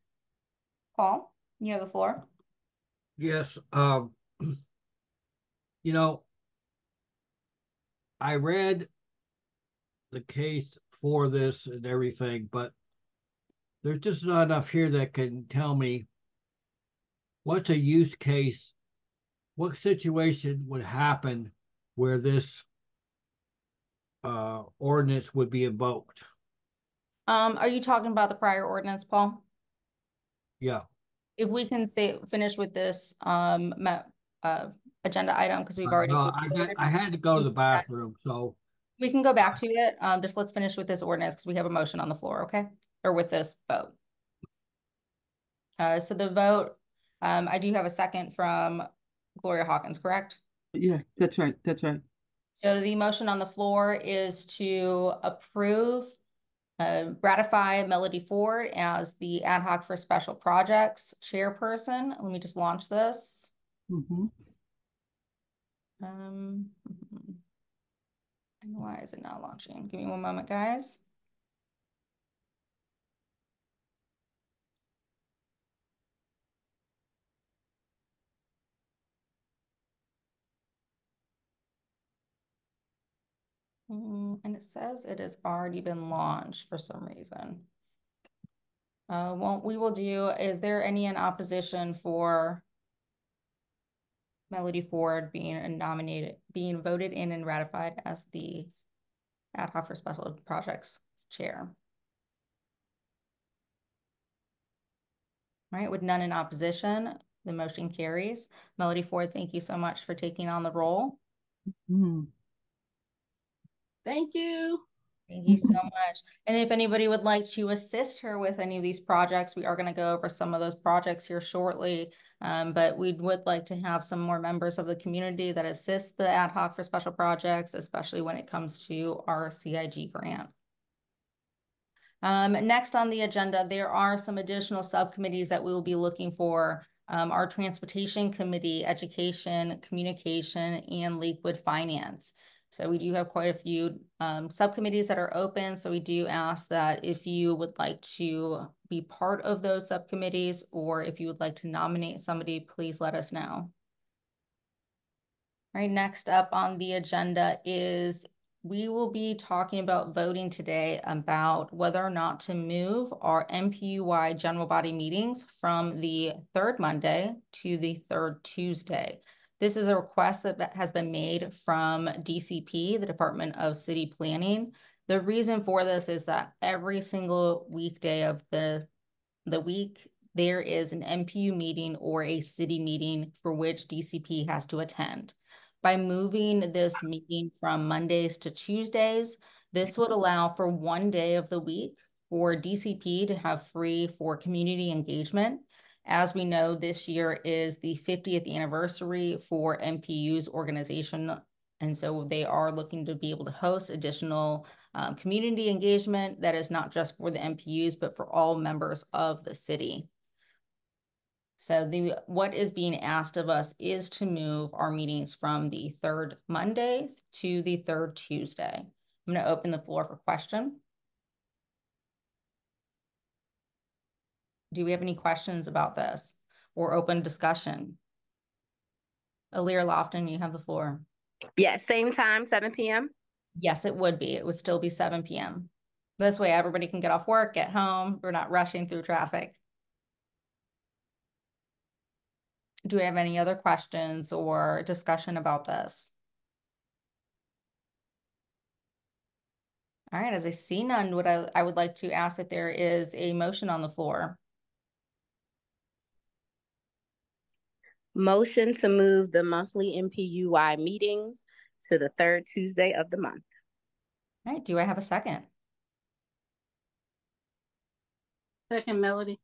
Paul, you have the floor. Yes. Um, you know, I read the case for this and everything, but there's just not enough here that can tell me what's a use case, what situation would happen where this uh, ordinance would be invoked. Um, are you talking about the prior ordinance, Paul? Yeah. If we can say finish with this um uh agenda item because we've already. Uh, I, got, I had to go to the bathroom, so we can go back to it. Um, just let's finish with this ordinance because we have a motion on the floor, okay? Or with this vote. Uh, so the vote, um, I do have a second from Gloria Hawkins, correct? Yeah, that's right. That's right. So the motion on the floor is to approve, uh, ratify Melody Ford as the ad hoc for special projects chairperson. Let me just launch this. Mm -hmm. Um, mm-hmm. And why is it not launching? Give me one moment, guys. And it says it has already been launched for some reason. Uh, what we will do, is there any in opposition for Melody Ford being nominated, being voted in and ratified as the ad hoc for special projects chair. All right, with none in opposition, the motion carries. Melody Ford, thank you so much for taking on the role. Mm. Thank you. Thank you so much. And if anybody would like to assist her with any of these projects, we are going to go over some of those projects here shortly. Um, but we would like to have some more members of the community that assist the ad hoc for special projects, especially when it comes to our CIG grant. Um, next on the agenda, there are some additional subcommittees that we will be looking for. Um, our Transportation Committee, Education, Communication, and Liquid Finance. So we do have quite a few um, subcommittees that are open. So we do ask that if you would like to be part of those subcommittees or if you would like to nominate somebody, please let us know. All right, next up on the agenda is we will be talking about voting today about whether or not to move our NPU-Y general body meetings from the third Monday to the third Tuesday. This is a request that has been made from DCP, the Department of City Planning. The reason for this is that every single weekday of the, the week, there is an NPU meeting or a city meeting for which DCP has to attend. By moving this meeting from Mondays to Tuesdays, this would allow for one day of the week for DCP to have free for community engagement. As we know, this year is the 50th anniversary for NPU's organization. And so they are looking to be able to host additional um, community engagement that is not just for the NPUs, but for all members of the city. So the what is being asked of us is to move our meetings from the third Monday to the third Tuesday. I'm going to open the floor for question. Do we have any questions about this or open discussion? Alir Lofton, you have the floor. Yeah, same time, 7 p.m. Yes, it would be. It would still be 7 p.m. This way everybody can get off work, get home. We're not rushing through traffic. Do we have any other questions or discussion about this? All right, as I see none, would I, I would like to ask if there is a motion on the floor. Motion to move the monthly NPU-Y meetings to the third Tuesday of the month. All right, do I have a second? Second, Melody.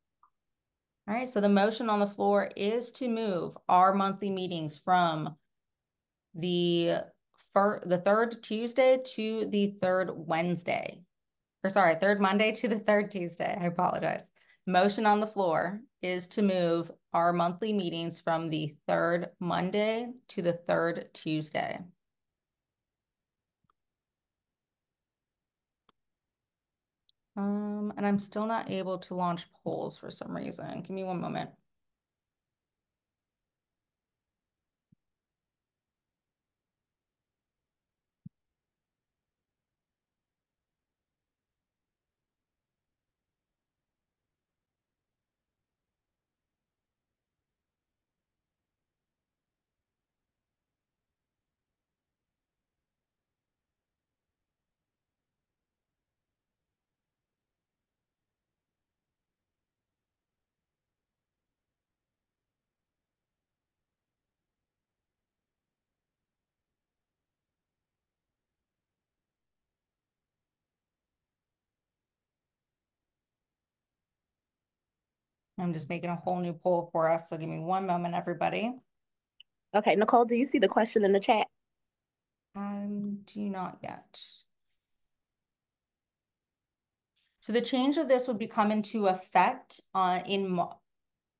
All right, so the motion on the floor is to move our monthly meetings from the fir the third Tuesday to the third Wednesday. Or sorry, third Monday to the third Tuesday. I apologize. Motion on the floor is to move our monthly meetings from the third Monday to the third Tuesday. Um, and I'm still not able to launch polls for some reason. Give me one moment. I'm just making a whole new poll for us. So give me one moment, everybody. Okay, Nicole, do you see the question in the chat? Um, do not yet. So the change of this would be come into effect uh, in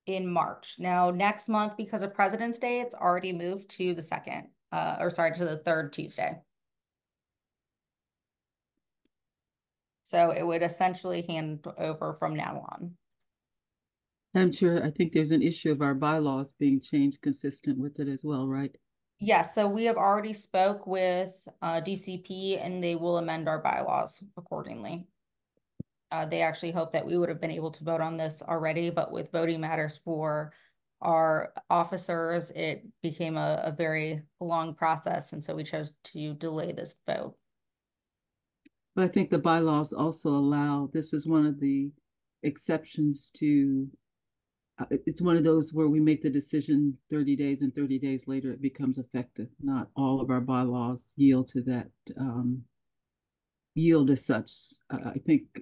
in March. Now, next month, because of President's Day, it's already moved to the second, uh, or sorry, to the third Tuesday. So it would essentially hand over from now on. I'm sure, I think there's an issue of our bylaws being changed consistent with it as well, right? Yes, so we have already spoke with uh, DCP and they will amend our bylaws accordingly. Uh, they actually hope that we would have been able to vote on this already, but with voting matters for our officers, it became a, a very long process. And so we chose to delay this vote. But I think the bylaws also allow, this is one of the exceptions to uh, it's one of those where we make the decision 30 days and 30 days later it becomes effective. Not all of our bylaws yield to that um, yield as such. Uh, I think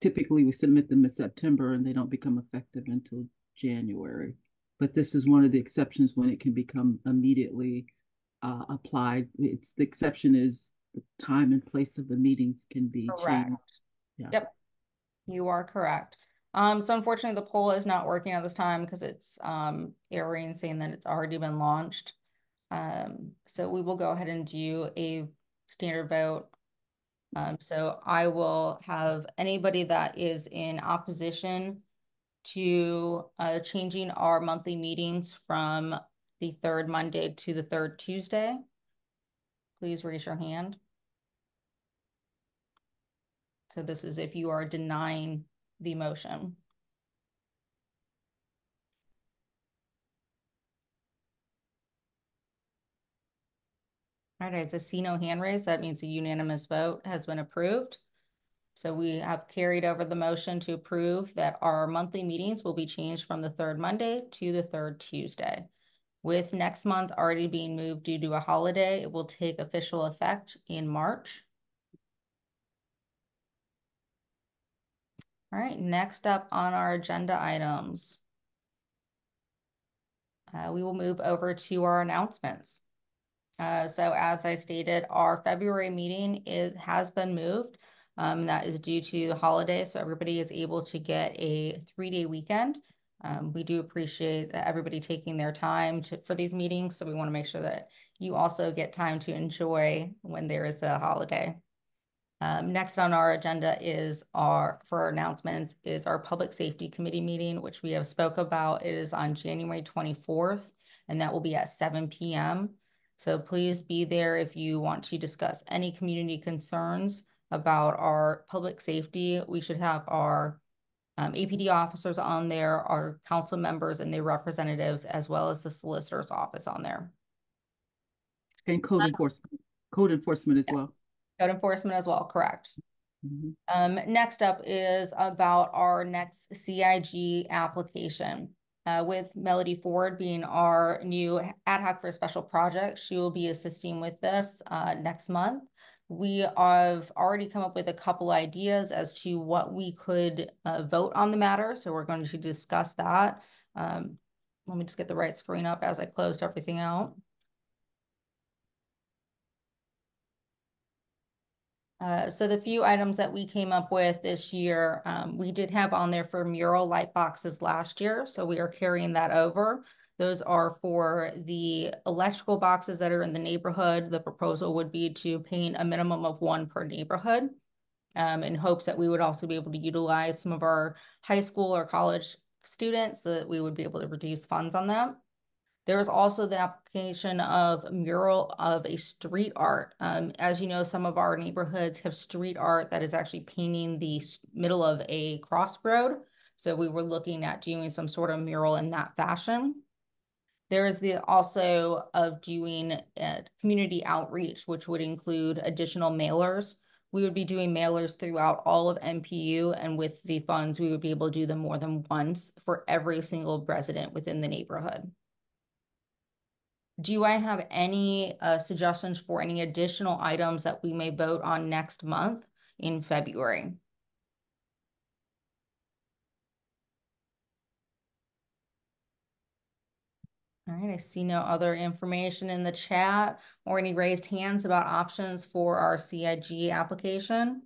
typically we submit them in September and they don't become effective until January. But this is one of the exceptions when it can become immediately uh, applied. It's the exception is the time and place of the meetings can be Correct. changed. Yeah. Yep, you are correct. Um, so unfortunately, the poll is not working at this time because it's um erroring saying that it's already been launched. Um, so we will go ahead and do a standard vote. Um, so I will have anybody that is in opposition to uh changing our monthly meetings from the third Monday to the third Tuesday. Please raise your hand. So this is if you are denying the motion. All right, as I see no hand raised, that means a unanimous vote has been approved. So we have carried over the motion to approve that our monthly meetings will be changed from the third Monday to the third Tuesday. With next month already being moved due to a holiday, it will take official effect in March. All right, next up on our agenda items. Uh, we will move over to our announcements. Uh, so as I stated, our February meeting is has been moved. Um, that is due to the holiday, so everybody is able to get a three-day weekend. Um, we do appreciate everybody taking their time to, for these meetings, so we want to make sure that you also get time to enjoy when there is a holiday. Um, next on our agenda is our, for our announcements, is our Public Safety Committee meeting, which we have spoke about. It is on January 24th, and that will be at 7 p.m. So please be there if you want to discuss any community concerns about our public safety. We should have our um, APD officers on there, our council members and their representatives, as well as the solicitor's office on there. And code enforcement, code enforcement as well. Code enforcement as well, correct. Mhm. Um, next up is about our next CIG application. Uh, with Melody Ford being our new ad hoc for a special project, she will be assisting with this uh, next month. We have already come up with a couple ideas as to what we could uh, vote on the matter, so we're going to discuss that. Um, let me just get the right screen up as I closed everything out. Uh, so the few items that we came up with this year, um, we did have on there for mural light boxes last year, so we are carrying that over. Those are for the electrical boxes that are in the neighborhood. The proposal would be to paint a minimum of one per neighborhood um, in hopes that we would also be able to utilize some of our high school or college students so that we would be able to reduce funds on that. There is also the application of mural of a street art. Um, as you know, some of our neighborhoods have street art that is actually painting the middle of a crossroad. So we were looking at doing some sort of mural in that fashion. There is the also of doing uh, community outreach, which would include additional mailers. We would be doing mailers throughout all of NPU, and with the funds, we would be able to do them more than once for every single resident within the neighborhood. Do I have any uh, suggestions for any additional items that we may vote on next month in February? All right, I see no other information in the chat or any raised hands about options for our CIG application.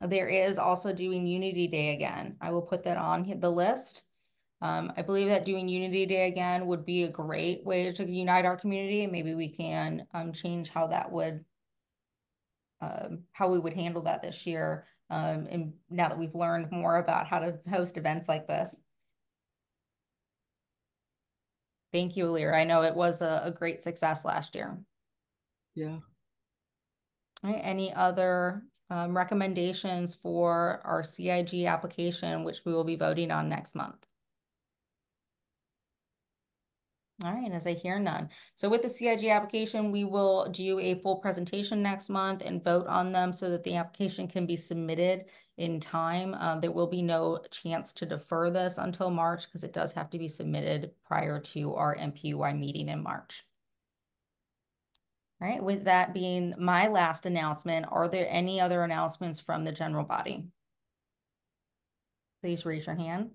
There is also doing Unity Day again. I will put that on the list. Um, I believe that doing Unity Day again would be a great way to unite our community. And maybe we can um, change how that would, um, how we would handle that this year. Um, and now that we've learned more about how to host events like this. Thank you, Lear. I know it was a, a great success last year. Yeah. Right, any other um, recommendations for our CIG application, which we will be voting on next month? All right, as I hear none. So with the CIG application, we will do a full presentation next month and vote on them so that the application can be submitted in time. Uh, there will be no chance to defer this until March because it does have to be submitted prior to our NPU-Y meeting in March. All right, with that being my last announcement, are there any other announcements from the general body? Please raise your hand.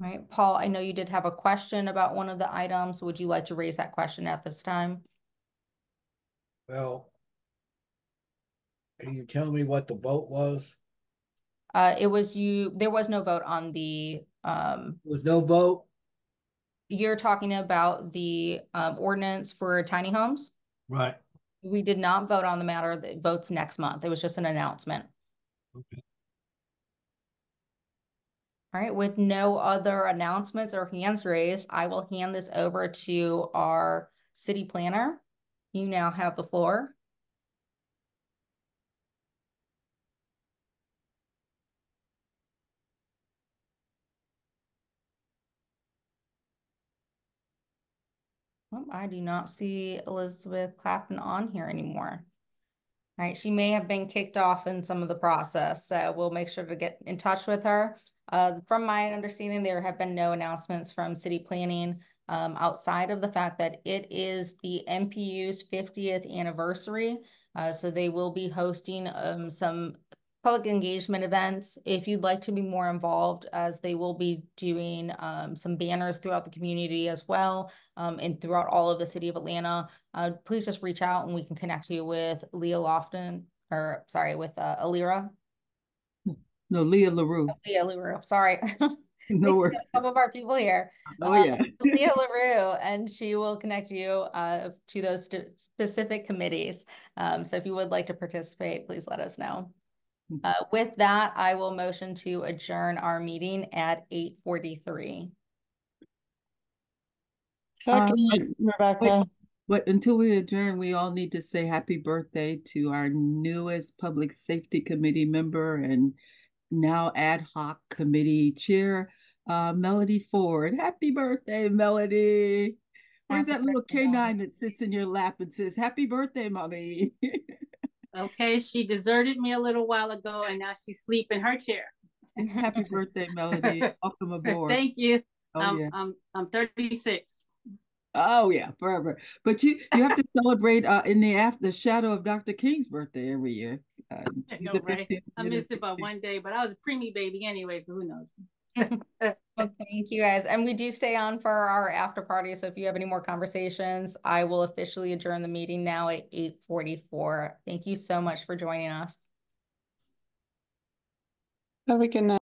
Right, Paul, I know you did have a question about one of the items. Would you like to raise that question at this time? Well, can you tell me what the vote was? Uh, it was you, there was no vote on the, um, there Was no vote? you're talking about the, um, ordinance for tiny homes? Right. We did not vote on the matter. The votes next month. It was just an announcement. Okay. All right, with no other announcements or hands raised, I will hand this over to our city planner. You now have the floor. Oh, I do not see Elizabeth Clapton on here anymore. All right, she may have been kicked off in some of the process, so we'll make sure to get in touch with her. Uh, from my understanding, there have been no announcements from city planning um, outside of the fact that it is the NPU's 50th anniversary. Uh, so they will be hosting um, some public engagement events. If you'd like to be more involved, as they will be doing um, some banners throughout the community as well, um, and throughout all of the city of Atlanta, uh, please just reach out and we can connect you with Leah Lofton, or sorry, with uh, Alira. No, Leah LaRue. Leah LaRue, sorry. No worries. Some of our people here. Oh, Um, yeah. Leah LaRue, and she will connect you uh, to those st- specific committees. Um, so if you would like to participate, please let us know. Mm-hmm. Uh, with that, I will motion to adjourn our meeting at eight forty-three. Um, Rebecca. But until we adjourn, we all need to say happy birthday to our newest Public Safety Committee member and now ad hoc committee chair, uh, Melody Ford. Happy birthday, Melody. Where's Happy that little canine that sits in your lap and says, happy birthday, mommy? Okay, she deserted me a little while ago and now she's asleep in her chair. happy birthday, Melody. Welcome aboard. Thank you. Oh, I'm, yeah. I'm, I'm thirty-six. Oh yeah, forever. But you you have to celebrate uh in the after the shadow of Dr. King's birthday every year. Uh, I know, right? I missed it by one day, but I was a preemie baby anyway, so who knows? Well, thank you guys. And we do stay on for our after party. So if you have any more conversations, I will officially adjourn the meeting now at eight forty-four. Thank you so much for joining us. Have a good night.